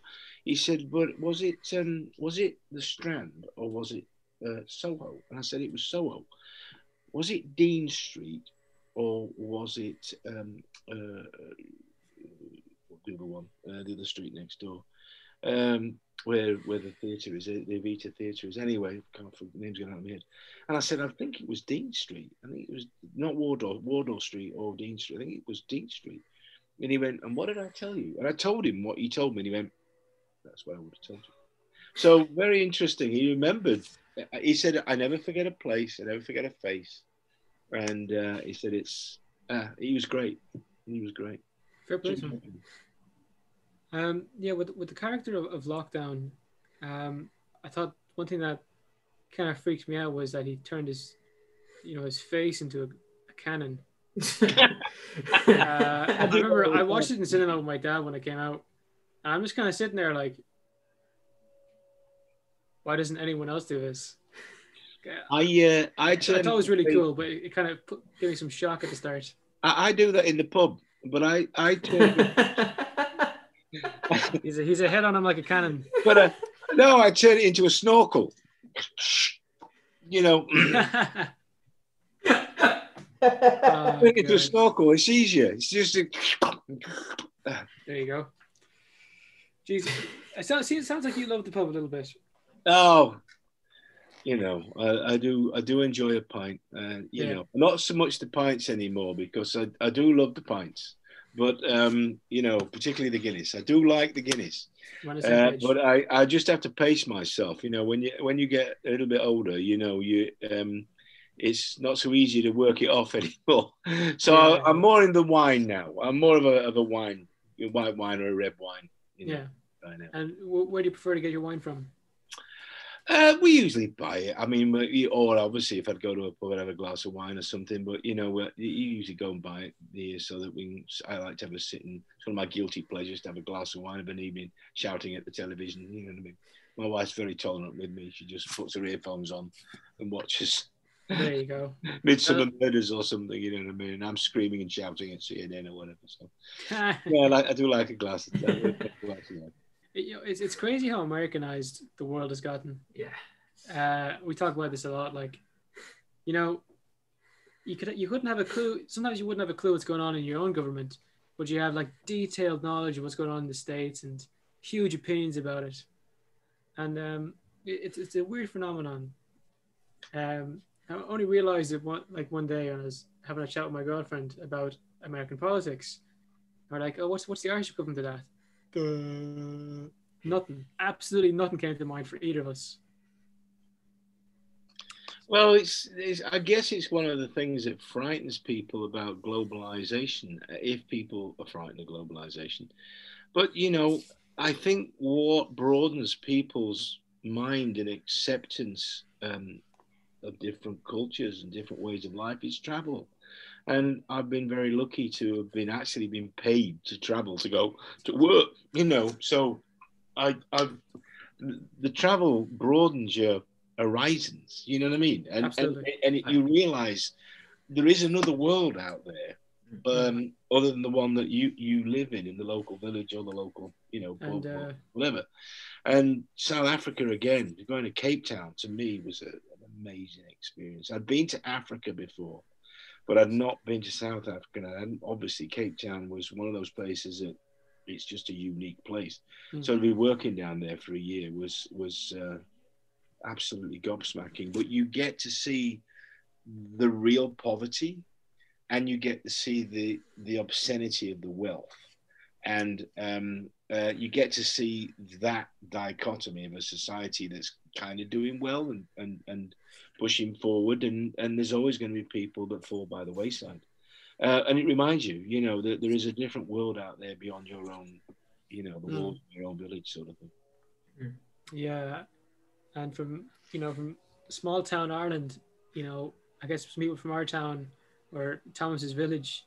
B: He said, "But was it um, was it the Strand or was it uh, Soho?" And I said, "It was Soho." Was it Dean Street or was it um, uh, the other one, uh, the other street next door, um, where where the theatre is, the Evita Theatre is? Anyway, can't the name's going out of my head. And I said, "I think it was Dean Street. I think it was not Wardour, Wardour Street or Dean Street. I think it was Dean Street." And he went, "And what did I tell you?" And I told him what he told me, and he went that's what I would have told you. So very interesting. He remembered. He said, "I never forget a place. I never forget a face." And uh, he said, "It's." Uh, he was great. He was great.
C: Fair play to him. Um, yeah, with with the character of, of Lockdown, um, I thought one thing that kind of freaked me out was that he turned his, you know, his face into a, a cannon. uh, I remember I watched it in cinema with my dad when it came out, and I'm just kind of sitting there like, why doesn't anyone else do this?
B: I uh, I
C: I
B: turn,
C: thought it was really cool, but it, it kind of put, gave me some shock at the start.
B: I, I do that in the pub, but I I turn,
C: He's a, he's a head on him like a cannon.
B: but uh, no, I turn it into a snorkel. You know,
C: Oh,
B: turn it into a snorkel. It's easier. It's just a,
C: There you go. Jeez, it sounds, see, it sounds like you love the pub a little bit.
B: Oh, you know, I, I do I do enjoy a pint. Uh, you
C: Yeah.
B: know, not so much the pints anymore because I, I do love the pints. But um, you know, particularly the Guinness. I do like the Guinness. Uh, but I, I just have to pace myself. You know, when you when you get a little bit older, you know, you um, it's not so easy to work it off anymore. So
C: Yeah.
B: I, I'm more in the wine now. I'm more of a of a wine, a white wine or a red wine. You know,
C: yeah.
B: right.
C: And where do you prefer to get your wine from?
B: Uh, we usually buy it. I mean, or obviously if I'd go to a pub and have a glass of wine or something. But you know, we- you usually go and buy it here so that we. Can, I like to have a sitting. It's one of my guilty pleasures to have a glass of wine of an evening, shouting at the television. You know what I mean? My wife's very tolerant with me. She just puts her earphones on and watches
C: There you go.
B: Midsomer Murders or something. You know what I mean? And I'm screaming and shouting at CNN or whatever. So yeah, I, like, I do like a glass of wine.
C: It- you know, it's, it's crazy how Americanized the world has gotten.
A: yeah.
C: Uh, we talk about this a lot. Like, you know, you could you couldn't have a clue. Sometimes you wouldn't have a clue what's going on in your own government, but you have like detailed knowledge of what's going on in the states and huge opinions about it. And um, it, it's it's a weird phenomenon. Um, I only realized it one like one day when I was having a chat with my girlfriend about American politics. Or like, oh, what's what's the Irish equivalent to that? Duh. Nothing. Absolutely nothing came to mind for either of us.
B: Well, it's, it's. I guess it's one of the things that frightens people about globalization. uh, If people are frightened of globalization, but you know, I think what broadens people's mind and acceptance um, of different cultures and different ways of life is travel. And I've been very lucky to have been actually been paid to travel to go to work. You know, so I, I've the travel broadens your horizons. You know what I mean? And and,
C: Absolutely.
B: and it, you realize there is another world out there, um, other than the one that you you live in in the local village or the local you know
C: And,
B: pub
C: uh,
B: whatever. And South Africa again, going to Cape Town to me was a, an amazing experience. I'd been to Africa before, but I'd not been to South Africa. And obviously, Cape Town was one of those places that it's just a unique place.
C: Mm.
B: So to be working down there for a year was was uh, absolutely gobsmacking. But you get to see the real poverty, and you get to see the the obscenity of the wealth, and um, uh, you get to see that dichotomy of a society that's kind of doing well and and and pushing forward, and and there's always going to be people that fall by the wayside. Uh, and it reminds you, you know, that there is a different world out there beyond your own, you know, the
C: Mm.
B: walls of your own village, sort of thing.
C: Yeah, and from you know from small town Ireland, you know, I guess some people from our town or Thomas's village.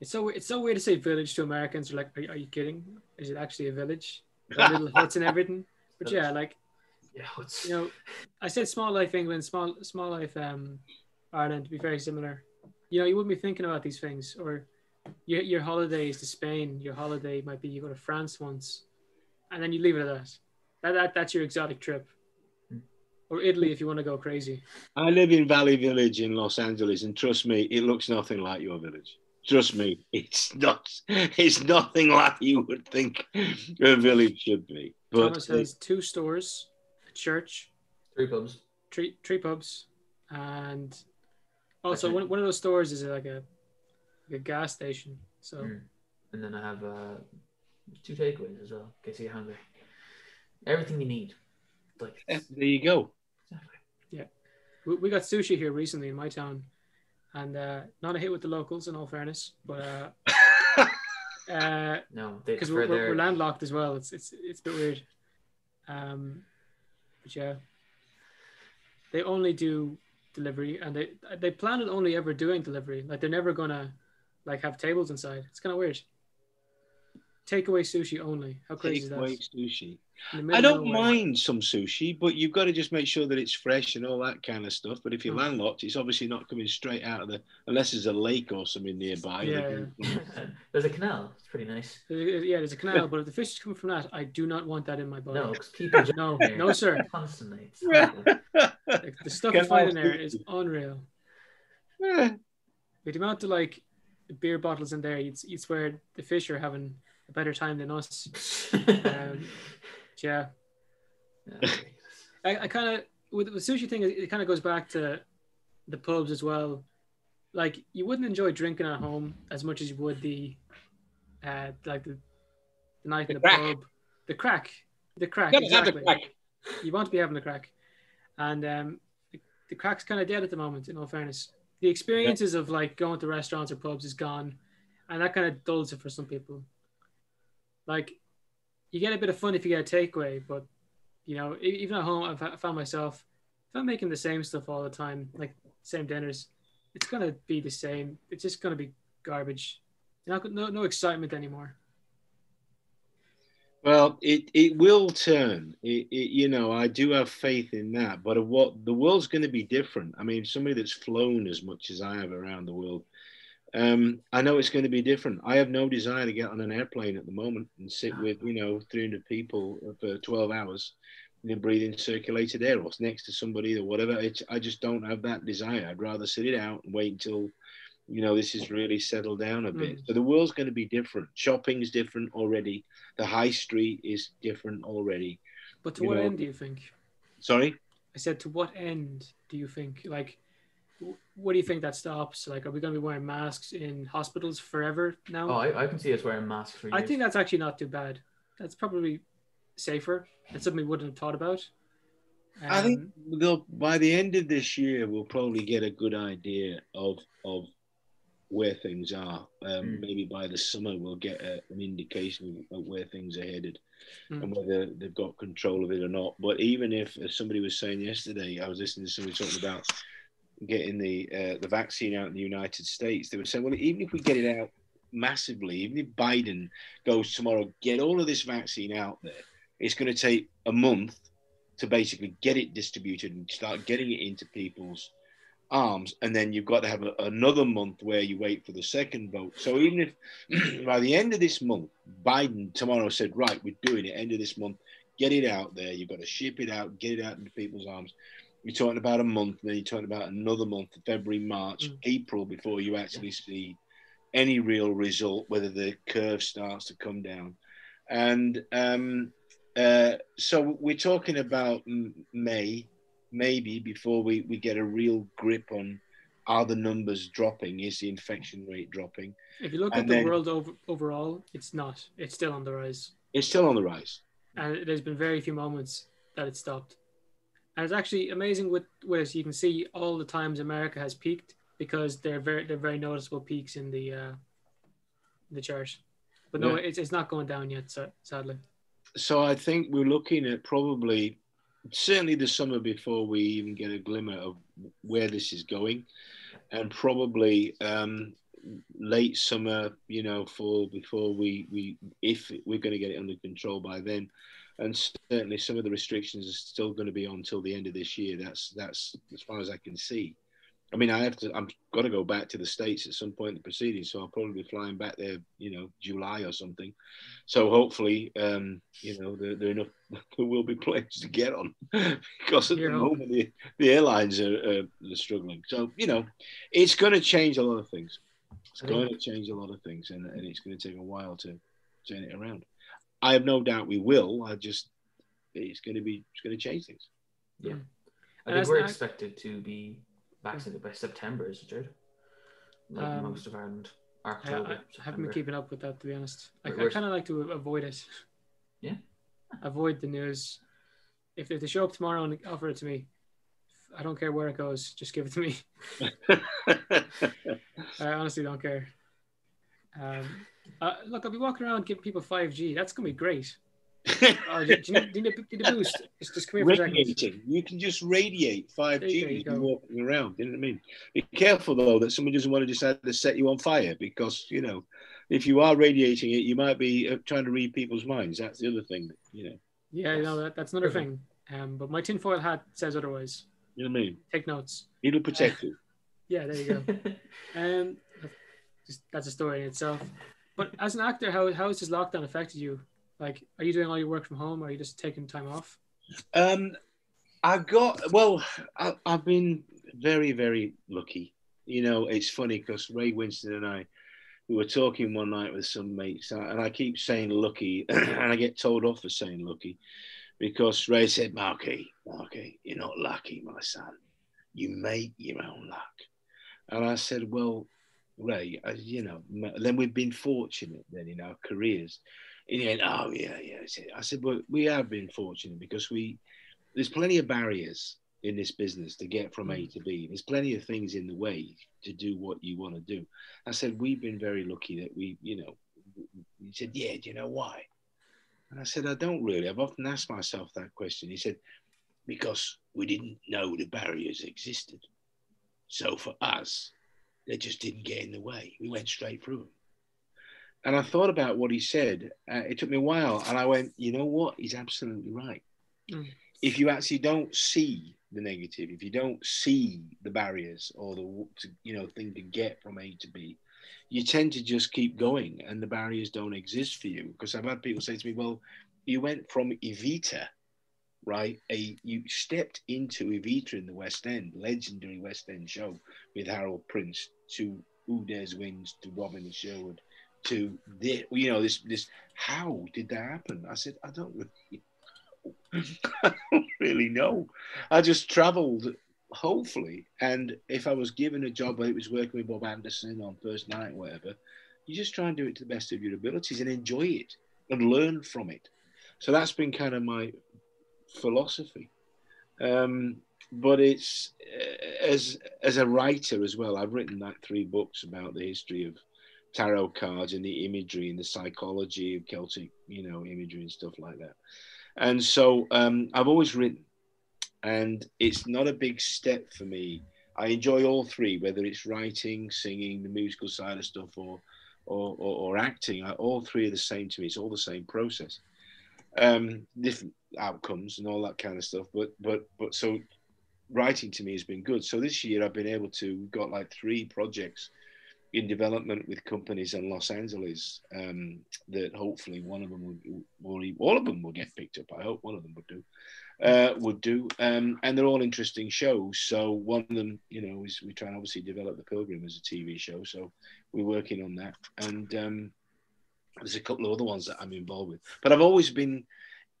C: It's so it's so weird to say village to Americans. They're like, are, you- are you kidding? Is it actually a village? Little huts and everything. But yeah, like
A: Yeah. What's
C: you know, I said small life England, small small life um Ireland to be very similar. You know, you wouldn't be thinking about these things. Or your your holiday is to Spain. Your holiday might be you go to France once, and then you leave it at that. That, that that's your exotic trip.
A: Hmm.
C: Or Italy if you want to go crazy.
B: I live in Valley Village in Los Angeles, and trust me, it looks nothing like your village. Trust me, it's not. It's nothing like you would think a village should be. But
C: Thomas has two stores, a church,
A: three pubs?
C: three three pubs, and also one, one of those stores is like a like a gas station. So
A: Mm. And then I have uh, two takeaways as well, in case you get hungry. Everything you need. Like
B: there you go.
A: exactly.
C: we, we got sushi here recently in my town, and uh, not a hit with the locals in all fairness, but uh, uh,
A: No,
C: because we're, we're,
A: their
C: we're landlocked as well. It's it's it's a bit weird. Um, but yeah, they only do delivery, and they they plan on only ever doing delivery. Like they're never gonna like have tables inside. It's kind of weird. Takeaway sushi only. How crazy
B: Takeaway
C: is
B: sushi.
C: that? In the
B: I don't
C: nowhere.
B: mind some sushi, but you've got to just make sure that it's fresh and all that kind of stuff. But if you're
C: Mm.
B: landlocked, it's obviously not coming straight out of the unless there's a lake or something nearby.
C: Yeah.
A: There's a canal. It's pretty nice.
C: Yeah, there's a canal, but if the fish is coming from that, I do not want that in my body.
A: No, people just
C: no, no, sir.
A: constantly. It's
B: Yeah.
A: horrible.
C: Like, the stuff you find in there is unreal.
B: Yeah.
C: With the amount of like beer bottles in there, you'd, you'd swear the fish are having a better time than us. Um, yeah,
A: Yeah.
C: I, I kind of with the sushi thing, it, it kind of goes back to the pubs as well. Like you wouldn't enjoy drinking at home as much as you would the, uh, like the, the night in
B: The
C: the
B: crack.
C: pub, the crack, the crack.
B: Gotta have the
C: exactly.
B: crack.
C: You want to be having the crack, and um, the, the crack's kind of dead at the moment. In all fairness, the experiences of like going to restaurants or pubs is gone, and that kind of dulls it for some people. Like, you get a bit of fun if you get a takeaway, but you know, even at home, I've found myself if I'm making the same stuff all the time, like same dinners, it's gonna be the same. It's just gonna be garbage. Not, no, no excitement anymore.
B: Well, it, it will turn. It, it, you know, I do have faith in that. But what the world's going to be different. I mean, somebody that's flown as much as I have around the world, um, I know it's going to be different. I have no desire to get on an airplane at the moment and sit with you know 300 people for 12 hours, you know, breathing circulated air or next to somebody or whatever. It's, I just don't have that desire. I'd rather sit it out and wait until you know this is really settled down a bit. So the world's going to be different. Shopping's different already. The high street is different already.
C: But to
B: You
C: what
B: know-
C: end do you think?
B: Sorry.
C: I said, to what end do you think? Like, what do you think that stops? Like, are we going to be wearing masks in hospitals forever now?
A: Oh, I, I can see us wearing masks for years.
C: I think that's actually not too bad. That's probably safer. That's something we wouldn't have thought about.
B: I think
C: Um,
B: they'll, by the end of this year, we'll probably get a good idea of of where things are. Um,
A: Mm.
B: Maybe by the summer, we'll get a, an indication of where things are headed
C: Mm.
B: and whether they've got control of it or not. But even if, as somebody was saying yesterday, I was listening to somebody talking about getting the uh, the vaccine out in the United States. They were saying, well, even if we get it out massively, even if Biden goes tomorrow, get all of this vaccine out there, it's going to take a month to basically get it distributed and start getting it into people's arms. And then you've got to have a, another month where you wait for the second vote. So even if by the end of this month, Biden tomorrow said, right, we're doing it, end of this month, get it out there. You've got to ship it out, get it out into people's arms. You're talking about a month, and then you're talking about another month, February, March,
C: Mm.
B: April, before you actually see any real result, whether the curve starts to come down. And um, uh, so we're talking about May, maybe before we, we get a real grip on are the numbers dropping? Is the infection rate dropping?
C: if you look
B: and
C: at the
B: then-
C: world over, overall, it's not. It's still on the rise.
B: It's still on the rise.
C: and there's been very few moments that it stopped. And it's actually amazing with with us. You can see all the times America has peaked because they're very they're very noticeable peaks in the uh, the chart. But no,
B: Yeah.
C: it's, it's not going down yet. sa- Sadly,
B: So I think we're looking at probably certainly the summer before we even get a glimmer of where this is going, and probably um, late summer, you know, fall before we we if we're going to get it under control by then, and certainly some of the restrictions are still going to be on till the end of this year. That's that's as far as I can see. I mean, I have to. I'm got to go back to the states at some point in the proceedings, so I'll probably be flying back there, you know, July or something. So hopefully, um, you know, there, there enough. There will be planes to get on because at
C: Yeah.
B: the moment the, the airlines are, uh, are struggling. So you know, it's going to change a lot of things. It's going to change a lot of things, and, and it's going to take a while to turn it around. I have no doubt we will. I just it's going to be it's going to change things.
A: Yeah.
C: Mm.
A: I
C: And
A: think we're
C: an-
A: expected to be vaccinated by September, is it, Jared? Like
C: Um,
A: most of Ireland. October.
C: I, I haven't been keeping up with that to be honest. I, I kind of like to avoid it.
A: Yeah.
C: Avoid the news. If, if they show up tomorrow and offer it to me, I don't care where it goes. Just give it to me. I honestly don't care. Um, uh, look, I'll be walking around giving people 5G. That's gonna be great. Uh, do, do you need, do you need, do you need a boost? Just, just come here for a
B: radiating. You can just radiate 5G
C: There you you
B: walking around. You know what I mean? Be careful though that someone doesn't want to decide to set you on fire because you know if you are radiating it, you might be uh, trying to read people's minds. That's the other thing, that, you know.
C: Yeah, no, that, that's another thing. Um, but my tinfoil hat says otherwise.
B: You know what I mean?
C: Take notes.
B: It'll protect you.
C: Yeah, there you go. Um, just, that's a story in itself. But as an actor, how how has this lockdown affected you? Like, are you doing all your work from home, or are you just taking time off?
B: Um, I've got well, I, I've been very, very lucky. You know, it's funny because Ray Winstone and I, we were talking one night with some mates, and I keep saying lucky, and I get told off for saying lucky because Ray said, Marky, Marky, you're not lucky, my son. You make your own luck. And I said, well, Ray, I, you know, then we've been fortunate then in our careers. And he went, oh, yeah, yeah. I said, well, we have been fortunate because we, there's plenty of barriers in this business to get from A mm. to B. There's plenty of things in the way to do what you want to do. I said, we've been very lucky that we, you know, he said, yeah, do you know why? And I said, I don't really. I've often asked myself that question. He said, because we didn't know the barriers existed. So for us, they just didn't get in the way. We went straight through them. And I thought about what he said. Uh, it took me a while, and I went, you know what? He's absolutely right. Mm. If you actually don't see the negative, if you don't see the barriers or the you know thing to get from A to B, you tend to just keep going, and the barriers don't exist for you. Because I've had people say to me, "Well, you went from Evita right? A you stepped into Evita in the West End, legendary West End show with Harold Prince, to Who Dares Wins, to Robin of Sherwood, to the you know this this. How did that happen? I said I don't really, I don't really know. I just travelled. Hopefully, and if I was given a job where it was working with Bob Anderson on first night, whatever, you just try and do it to the best of your abilities and enjoy it and learn from it. So that's been kind of my philosophy. Um, but it's uh, as as a writer as well. I've written like three books about the history of tarot cards and the imagery and the psychology of Celtic, you know, imagery and stuff like that. And so um, I've always written, and it's not a big step for me. I enjoy all three, whether it's writing, singing, the musical side of stuff, or or, or, or acting. All three are the same to me. It's all the same process. Um, different outcomes and all that kind of stuff. But but but so writing to me has been good. So this year I've been able to we've got like three projects in development with companies in Los Angeles um, that hopefully one of them will, all of them will get picked up. I hope one of them would do, uh, would do, um, and they're all interesting shows. So one of them, you know, is we try and obviously develop the Pilgrim as a TV show. So we're working on that, and um, there's a couple of other ones that I'm involved with. But I've always been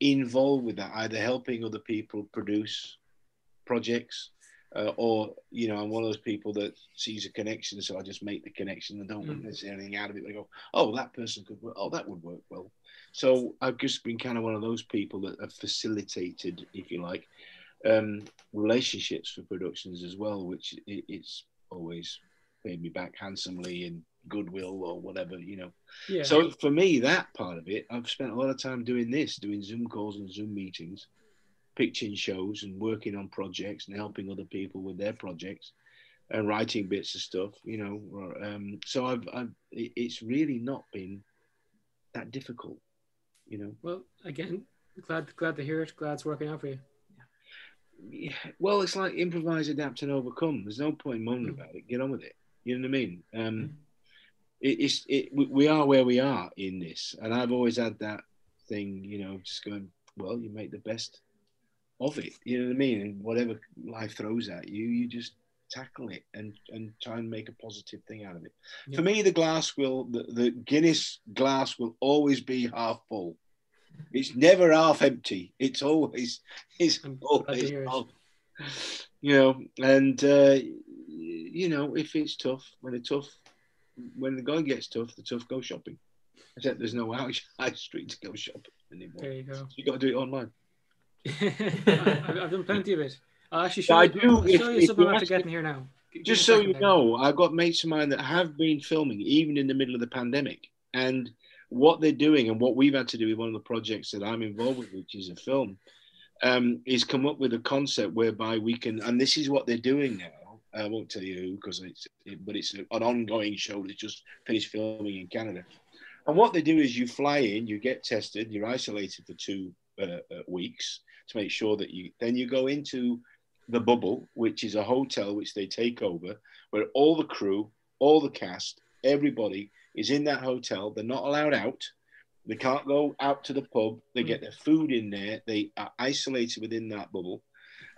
B: involved with that, either helping other people produce projects, uh, or you know, I'm one of those people that sees a connection, so I just make the connection and don't mm. necessarily anything out of it. I go, oh, that person could work. Oh, that would work well. So I've just been kind of one of those people that have facilitated, if you like, um, relationships for productions as well, which it, it's always paid me back handsomely and goodwill or whatever, you know. Yeah. So for me, that part of it, I've spent a lot of time doing this, doing Zoom calls and Zoom meetings, pitching shows and working on projects and helping other people with their projects and writing bits of stuff, you know. Um, so I've, I've, it's really not been that difficult, you know.
C: Well, again, glad glad to hear it. Glad it's working out for you.
B: Yeah. Well, it's like improvise, adapt, and overcome. There's no point moaning mm. about it. Get on with it. You know what I mean? Um, mm it, it's it, we are where we are in this, and I've always had that thing, you know, just going. Well, you make the best of it. You know what I mean? And whatever life throws at you, you just tackle it and and try and make a positive thing out of it. Yeah. For me, the glass will the, the Guinness glass will always be half full. It's never half empty. It's always it's always half. You know, and uh, you know if it's tough when it's tough, when the going gets tough, the tough go shopping. Except there's no high street to go shopping anymore.
C: There you go.
B: So you got to do it online.
C: I've done plenty of it. I'll actually show, I do, I'll show if, you something after getting here now.
B: Give just so you know, I've got mates of mine that have been filming even in the middle of the pandemic. And what they're doing and what we've had to do with one of the projects that I'm involved with, which is a film, um, is come up with a concept whereby we can, and this is what they're doing now, I won't tell you who because it's, it, but it's an ongoing show that's just finished filming in Canada. And what they do is you fly in, you get tested, you're isolated for two uh, uh, weeks to make sure that you. Then you go into the bubble, which is a hotel which they take over, where all the crew, all the cast, everybody is in that hotel. They're not allowed out. They can't go out to the pub. They get their food in there. They are isolated within that bubble.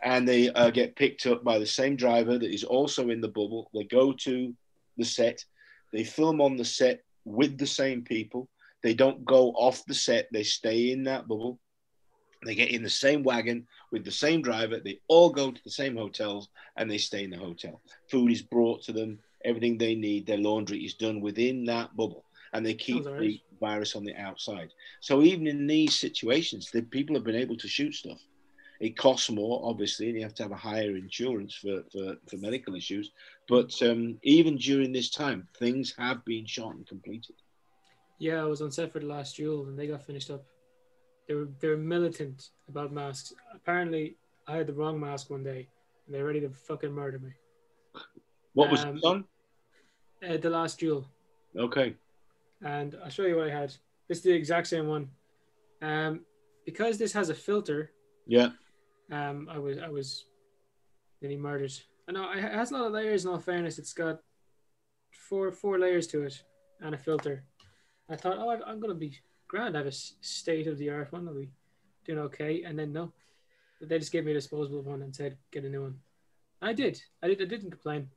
B: And they uh, get picked up by the same driver that is also in the bubble. They go to the set. They film on the set with the same people. They don't go off the set. They stay in that bubble. They get in the same wagon with the same driver. They all go to the same hotels and they stay in the hotel. Food is brought to them. Everything they need, their laundry is done within that bubble. And they keep
C: Sounds
B: the virus on the outside. So even in these situations, the people have been able to shoot stuff. It costs more, obviously, and you have to have a higher insurance for, for, for medical issues. But um, even during this time, things have been shot and completed.
C: Yeah, I was on set for the last duel and they got finished up. They were they were militant about masks. Apparently, I had the wrong mask one day, and they're ready to fucking murder me.
B: What was
C: Um,
B: it on?
C: Uh, the last duel,
B: Okay.
C: and I'll show you what I had. This is the exact same one. Um, because this has a filter,
B: Yeah.
C: Um, I was I was nearly murdered. I know it has a lot of layers. In all fairness, it's got four four layers to it and a filter. I thought, oh, I'm gonna be grand. I have a state of the art one. I'll be doing okay. And then no, they just gave me a disposable one and said get a new one. I did. I did. I didn't complain.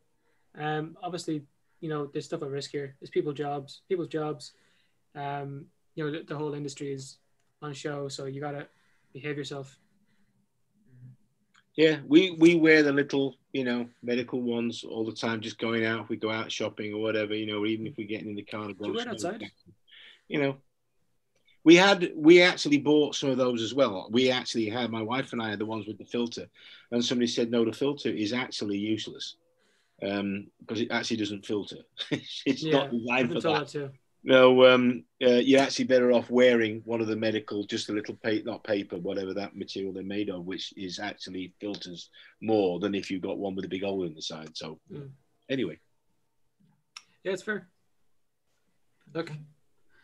C: Um, obviously, you know, there's stuff at risk here. There's people jobs, people's jobs. Um, you know, the, the whole industry is on show, so you gotta behave yourself.
B: Yeah, we we wear the little, you know, medical ones all the time, just going out. If we go out shopping or whatever, you know, even if we're getting in the car.
C: Do you wear it outside?
B: You know, we had we actually bought some of those as well. We actually had my wife and I had the ones with the filter, and somebody said no, the filter is actually useless um, because it actually doesn't filter. it's
C: Yeah,
B: not designed for that. No, um, uh, you're actually better off wearing one of the medical, just a little paper, not paper, whatever that material they're made of, which is actually filters more than if you've got one with a big hole in the side. So,
C: Mm.
B: anyway,
C: Yeah, it's fair.
A: Okay.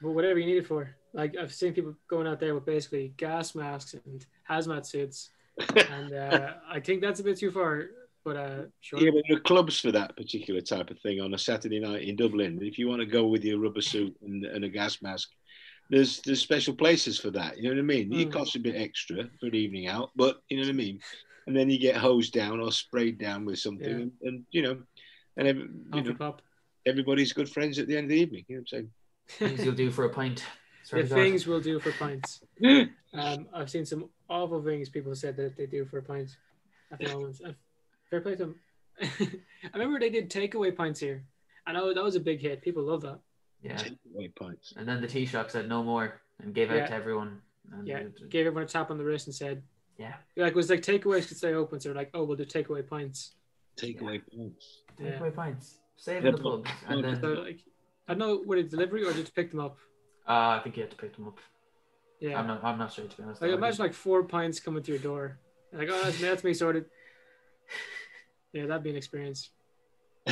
C: But whatever you need it for. Like I've seen people going out there with basically gas masks and hazmat suits, and uh, I think that's a bit too far. But uh, sure.
B: yeah, but there are clubs for that particular type of thing on a Saturday night in Dublin. If you want to go with your rubber suit and, and a gas mask, there's there's special places for that. You know what I mean? It
C: Mm.
B: costs a bit extra for an evening out, but you know what I mean. And then you get hosed down or sprayed down with something,
C: Yeah.
B: and, and you know, and every, you know, everybody's good friends at the end of the evening. You know what I'm saying?
A: things you'll do for a pint. Swear
C: The things we'll do for pints.
B: saying?
C: Um, I've seen some awful things people said that they do for pints at the moment. Fair play to them. I remember they did takeaway pints here, and that was, that was a big hit. People love that.
A: Yeah.
B: Take away pints.
A: And then the Taoiseach said no more and gave out to everyone. And
C: Yeah,
A: it-
C: gave everyone a tap on the wrist and said,
A: yeah.
C: like, it was like takeaways could stay open, so they're like, oh, we'll do takeaway pints.
B: Take
A: Yeah.
B: pints.
A: Take
C: Yeah.
A: pints. Save the
B: but-
A: pubs. And then
C: So like, I don't know, were they delivery or did you pick them up?
A: uh, I think you have to pick them up.
C: Yeah.
A: I'm not. I'm not sure to be honest.
C: Like
A: I
C: imagine
A: just-
C: like four pints coming to your door. Like, oh, that's, that's me sorted. Yeah, that'd be an experience.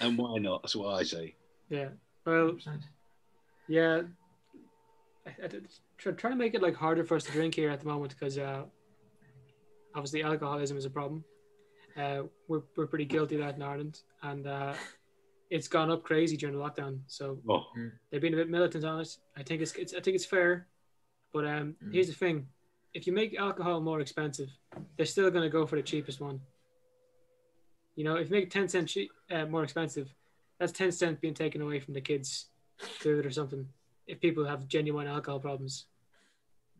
B: And why not? That's what I say.
C: Yeah. Well,
A: 100%.
C: yeah. I, I, try, trying to make it like harder for us to drink here at the moment because uh, obviously alcoholism is a problem. Uh, we're, we're pretty guilty of that in Ireland, and uh, it's gone up crazy during the lockdown. So
B: Oh,
C: they've been a bit militant on it. I think it's, it's I think it's fair, but um,
A: Mm.
C: here's the thing: if you make alcohol more expensive, they're still going to go for the cheapest one. You know, if you make ten cent cheap, uh, more expensive, that's ten cent being taken away from the kids' food or something. If people have genuine alcohol problems,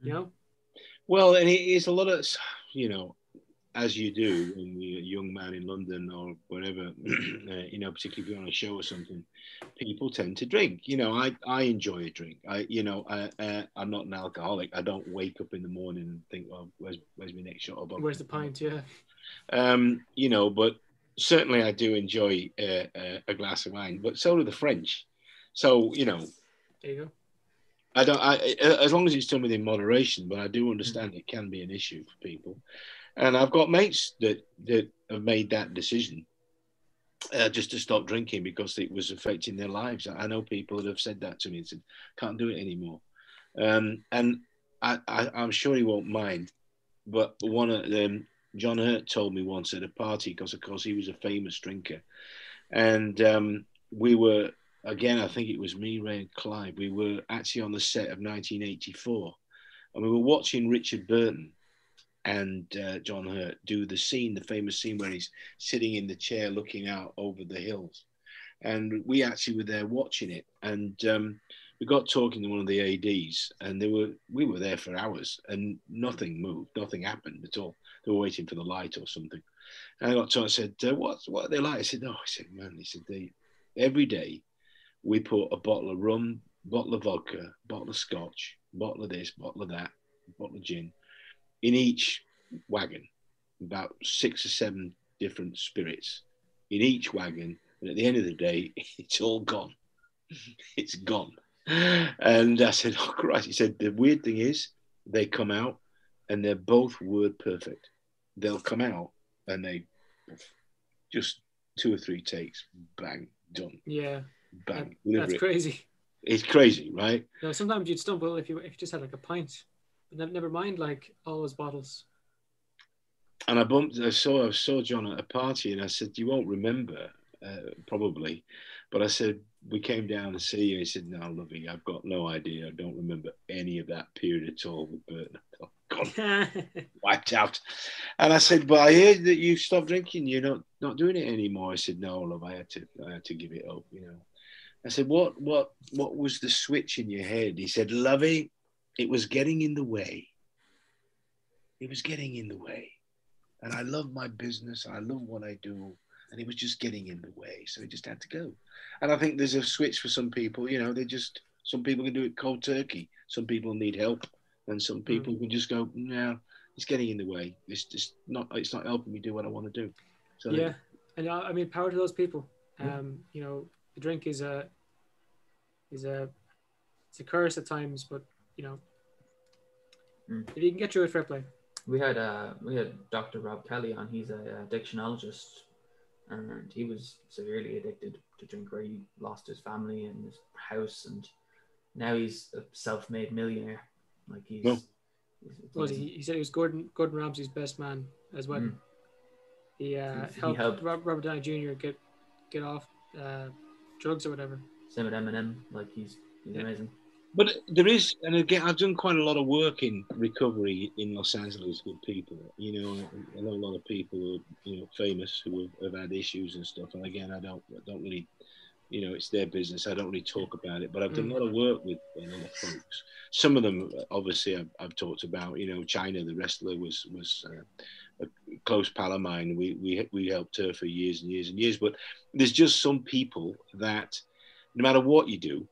C: you
A: Mm.
C: know,
B: well, and it is a lot of, you know, as you do when you're a young man in London or wherever, uh, you know, particularly if you're on a show or something, people tend to drink. You know, I, I enjoy a drink. I, you know, I, uh, I'm not an alcoholic. I don't wake up in the morning and think, well, where's, where's my next shot of vodka?
C: where's the pint? Yeah,
B: Um, you know, but certainly I do enjoy uh, uh, a glass of wine, but so do the French. So, you know,
C: there you go.
B: I don't. I, as long as it's done within moderation, but I do understand it can be an issue for people. And I've got mates that that have made that decision uh, just to stop drinking because it was affecting their lives. I know people that have said that to me and said, "Can't do it anymore." Um, and I, am sure he won't mind. But one of them, John Hurt told me once at a party because, of course, he was a famous drinker, and um, we were again. I think it was me, Ray, and Clive. We were actually on the set of 1984, and we were watching Richard Burton and uh, John Hurt do the scene, the famous scene where he's sitting in the chair looking out over the hills. And we actually were there watching it. And um, we got talking to one of the ADs, and they were we were there for hours, and nothing moved, nothing happened at all. They were waiting for the light or something. And I got to, I said, uh, "What what are they like?" I said, "No." I said, "Man," he said, "They every day we put a bottle of rum, bottle of vodka, bottle of scotch, bottle of this, bottle of that, bottle of gin." In each wagon, about six or seven different spirits in each wagon. And at the end of the day, it's all gone. it's gone. And I said, Oh, Christ. He said, The weird thing is, they come out and they're both word perfect. They'll come out and they just two or three takes, bang, done.
C: Yeah.
B: Bang.
C: That, that's crazy.
B: It's crazy, right?
C: No, sometimes you'd stumble if you if you just had like a pint never mind like all those bottles.
B: And I bumped. I saw. I saw John at a party, and I said, "You won't remember, uh, probably," but I said, "We came down to see you." He said, "No, lovey, I've got no idea. I don't remember any of that period at all with Burton. gone, wiped out." And I said, "But I heard that you stopped drinking. You're not not doing it anymore." I said, "No, love, I had to. I had to give it up. You know." I said, "What? What? What was the switch in your head?" He said, "Lovey, it was getting in the way. It was getting in the way. And I love my business. I love what I do. And it was just getting in the way. So it just had to go. And I think there's a switch for some people. You know, they just, some people can do it cold turkey. Some people need help. And some hmm. people can just go, no, it's getting in the way. It's just not, it's not helping me do what I want to do.
C: So yeah. And I mean, power to those people. Um, you know, the drink is a, is a, it's a curse at times, but you know, mm. if you can get through it, fair play.
A: We had uh, we had Dr. Rob Kelly on. He's a, a addictionologist, and he was severely addicted to drink. Where he lost his family and his house, and now he's a self-made millionaire. Like he's. No.
C: he's, he? he? said he was Gordon Gordon Ramsay's best man as well. Mm. He, uh, he, helped, helped Robert Downey Jr. get get off uh, drugs or whatever.
A: Same with Eminem. Like he's he's yeah. amazing.
B: But there is, and again, I've done quite a lot of work in recovery in Los Angeles with people. You know, I know a lot of people who are, you know, famous who have, have had issues and stuff. And again, I don't, I don't really, you know, it's their business. I don't really talk about it. But I've done a lot of work with a lot of folks. Some of them, obviously, I've, I've talked about. You know, Chyna, the wrestler, was was uh, a close pal of mine. We we we helped her for years and years and years. But there's just some people that, no matter what you do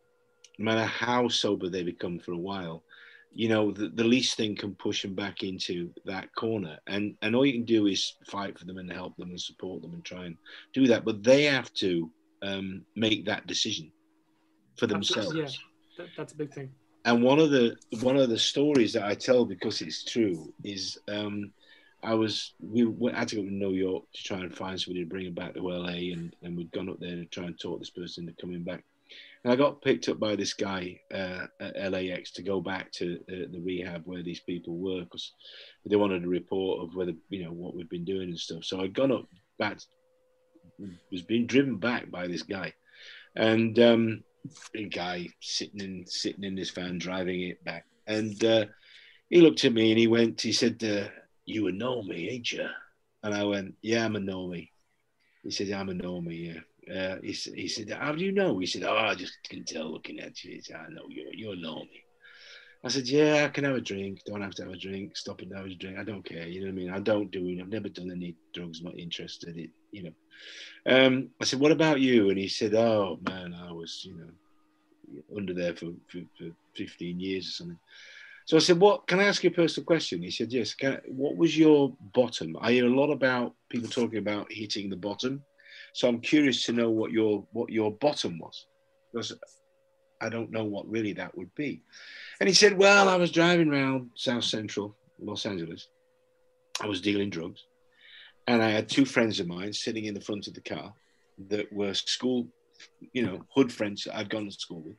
B: no matter how sober they become for a while, you know, the, the least thing can push them back into that corner. And and all you can do is fight for them and help them and support them and try and do that. But they have to um, make that decision for themselves.
C: Yeah, that, that's a big thing.
B: And one of the one of the stories that I tell because it's true is um, I was we went, had to go to New York to try and find somebody to bring him back to LA, and, and we'd gone up there to try and talk this person into coming back. And I got picked up by this guy uh, at LAX to go back to uh, the rehab where these people were because they wanted a report of whether you know what we'd been doing and stuff. So I'd gone up back, was being driven back by this guy, and um, a guy sitting in sitting in this van driving it back, and uh, he looked at me and he went, he said, uh, "You know me, ain't you?" And I went, "Yeah, I'm a know me." He said, "I'm a know me, yeah." Uh, he, he said, How do you know? He said, Oh, I just can tell looking at you. He said, I know you, you know me. I said, Yeah, I can have a drink. Don't have to have a drink. Stop and have a drink. I don't care. You know what I mean? I don't do it. I've never done any drugs. Not interested. It, you know. Um, I said, What about you? And he said, Oh man, I was, you know, under there for, for, for 15 years or something. So I said, "What can I ask you a personal question?" He said, "Yes." I, what was your bottom? I hear a lot about people talking about hitting the bottom. So I'm curious to know what your what your bottom was, because I don't know what really that would be. And he said, "Well, I was driving around South Central Los Angeles, I was dealing drugs, and I had two friends of mine sitting in the front of the car that were school, you know, hood friends that I'd gone to school with.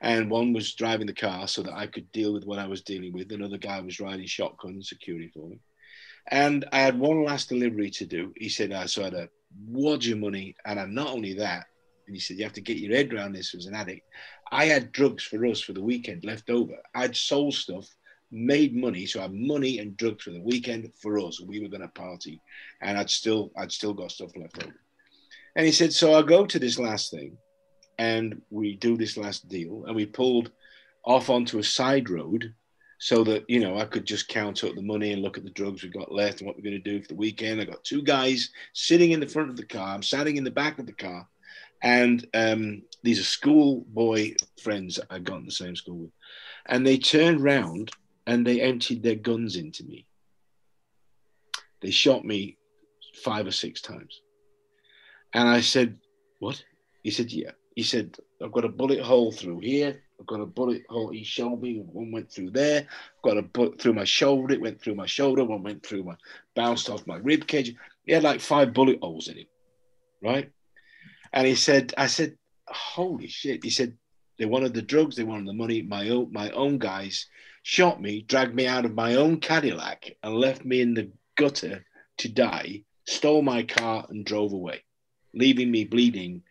B: And one was driving the car so that I could deal with what I was dealing with. Another guy was riding shotgun security for me. And I had one last delivery to do. He said, I so I had a wad of money. And I'm not only that, and he said, you have to get your head around this as an addict. I had drugs for us for the weekend left over. I'd sold stuff, made money, so I had money and drugs for the weekend for us. We were going to party, and I'd still, I'd still got stuff left over. And he said, so I go to this last thing, and we do this last deal, and we pulled off onto a side road so that you know I could just count up the money and look at the drugs we've got left and what we're going to do for the weekend. I got two guys sitting in the front of the car. I'm sitting in the back of the car, and um, these are schoolboy friends I'd gone to the same school with, and they turned round and they emptied their guns into me. They shot me five or six times, and I said, "What?" He said, "Yeah." He said, "I've got a bullet hole through here." I've got a bullet hole. He showed me one went through there. I've got a bullet through my shoulder. It went through my shoulder. One went through my, bounced off my rib cage. He had like five bullet holes in him, right? And he said, I said, holy shit. He said, they wanted the drugs, they wanted the money. My own, my own guys shot me, dragged me out of my own Cadillac and left me in the gutter to die, stole my car and drove away, leaving me bleeding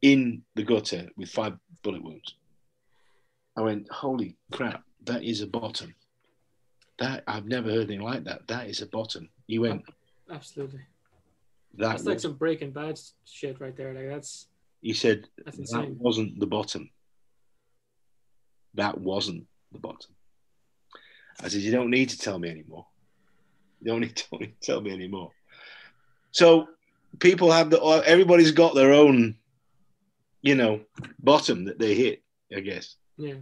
B: in the gutter with five bullet wounds. I went, holy crap, that is a bottom. That I've never heard anything like that. That is a bottom. He went,
C: Absolutely.
B: that
C: That's like some Breaking Bad shit right there. Like that's
B: he said
C: that's
B: that wasn't the bottom. That wasn't the bottom. I said, you don't need to tell me anymore. You don't need to, don't need to tell me anymore. So people have the everybody's got their own, you know, bottom that they hit, I guess.
C: Yeah.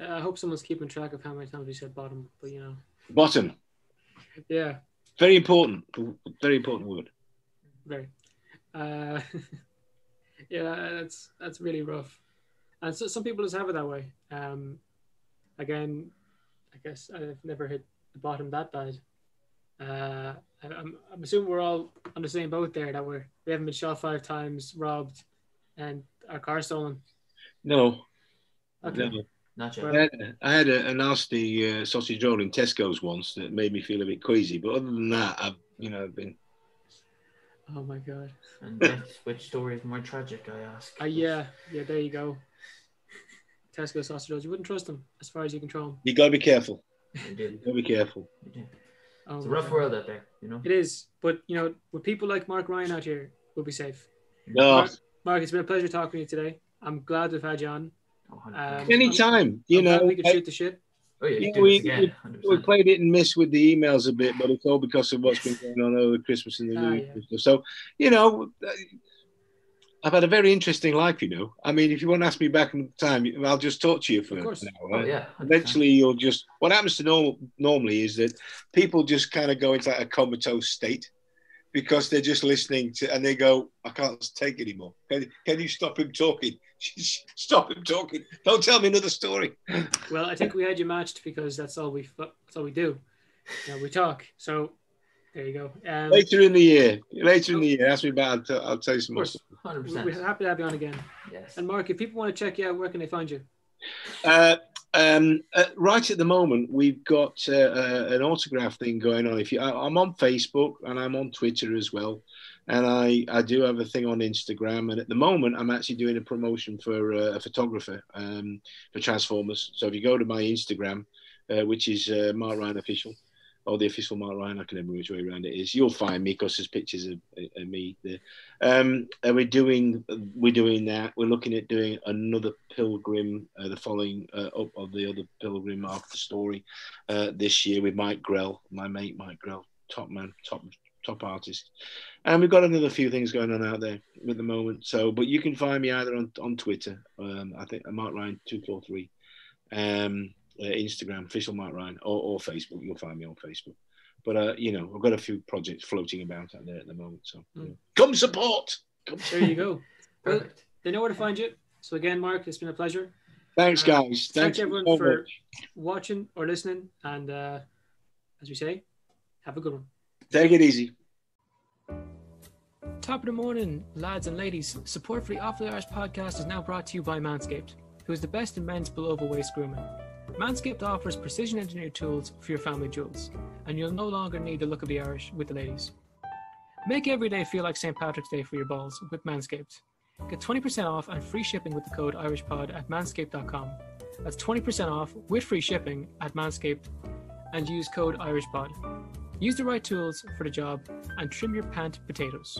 C: Uh, I hope someone's keeping track of how many times we said bottom, but you know,
B: Bottom.
C: yeah,
B: Very important. Very important word.
C: very. Uh, yeah, that's that's really rough, and so some people just have it that way. Um, again, I guess I've never hit the bottom that bad. Uh, I- I'm, I'm assuming we're all on the same boat there. That we're we haven't been shot five times, robbed, and our car stolen.
B: No.
C: Okay.
B: no.
A: Not yet.
B: I had, I had a, a nasty uh, sausage roll in Tesco's once that made me feel a bit queasy. But other than that, I've you know been
C: Oh my god.
A: And which, which story is more tragic, I ask?
C: Uh, yeah, yeah. There you go. Tesco sausage rolls. You wouldn't trust them as far as you control them.
B: you got to be careful.
A: You do.
B: You got to be careful.
A: You do.
C: Oh
A: It's a rough
C: God.
A: world out there, you know?
C: It is, but you know, with people like Mark Ryan out here, we'll be safe.
B: No,
C: Mark, Mark, it's been a pleasure talking to you today. I'm glad we've had you on.
A: Oh, 100%.
C: Um,
B: anytime. You
C: I'm
B: know,
C: we could shoot the shit.
A: oh yeah,
B: yeah, we-
A: again,
B: we played it and missed with the emails a bit, but it's all because of what's been going on over Christmas and the
C: Ah,
B: New Year
C: yeah.
B: So, you know, I've had a very interesting life. You know, I mean, if you want to ask me back in time, I'll just talk to you for
C: Of course.
A: Oh yeah.
B: Eventually, you'll just. What happens to normal normally is that people just kind of go into like a comatose state because they're just listening to, and they go, "I can't take anymore. Can, can you stop him talking? stop him talking. Don't tell me another story."
C: Well, I think we had you matched because that's all we that's all we do. You know, we talk. So there you go. Um,
B: Later in the year, later in the year, ask me about. I'll, I'll tell you some
C: of
B: more.
A: Hundred
C: we- we're happy to have you on again.
A: Yes.
C: And Mark, if people want to check you out, where can they find you?
B: Uh, um, uh, right at the moment, we've got uh, uh, an autograph thing going on. If you, I, I'm on Facebook and I'm on Twitter as well, and I, I do have a thing on Instagram. And at the moment, I'm actually doing a promotion for uh, a photographer um, for Transformers. So if you go to my Instagram, uh, which is uh, Mark Ryan official, or the official Mark Ryan, I can remember which way around it is. You'll find me because there's pictures of, of me there. Um, and we're doing we're doing that. We're looking at doing another pilgrim, uh, the following uh, up of the other pilgrim after story uh, this year with Mike Grell, my mate Mike Grell, top man, top top artist. And we've got another few things going on out there at the moment. So, but you can find me either on on Twitter, um, I think Mark Ryan two four three, um, uh, Instagram official Mark Ryan, or, or Facebook. You'll find me on Facebook. But uh, you know, I've got a few projects floating about out there at the moment. So
C: Mm.
B: yeah. come support. Come
C: There you go. well, they know where to find you. So again, Mark, it's been a pleasure
B: Thanks,
C: Uh,
B: guys.
C: thank
B: Thanks
C: everyone
B: so
C: for-
B: much.
C: watching or listening. And uh, as we say, Have a good one.
B: Take it easy.
C: Top of the morning, lads and ladies. Support for the Awfully Irish podcast is now brought to you by Manscaped, who is the best in men's below the waist grooming. Manscaped offers precision engineered tools for your family jewels, and you'll no longer need the look of the Irish with the ladies. Make every day feel like St. Patrick's Day for your balls with Manscaped. Get 20% off and free shipping with the code IrishPod at manscaped.com. That's 20% off with free shipping at Manscaped and use code IrishPod. Use the right tools for the job and trim your pant potatoes.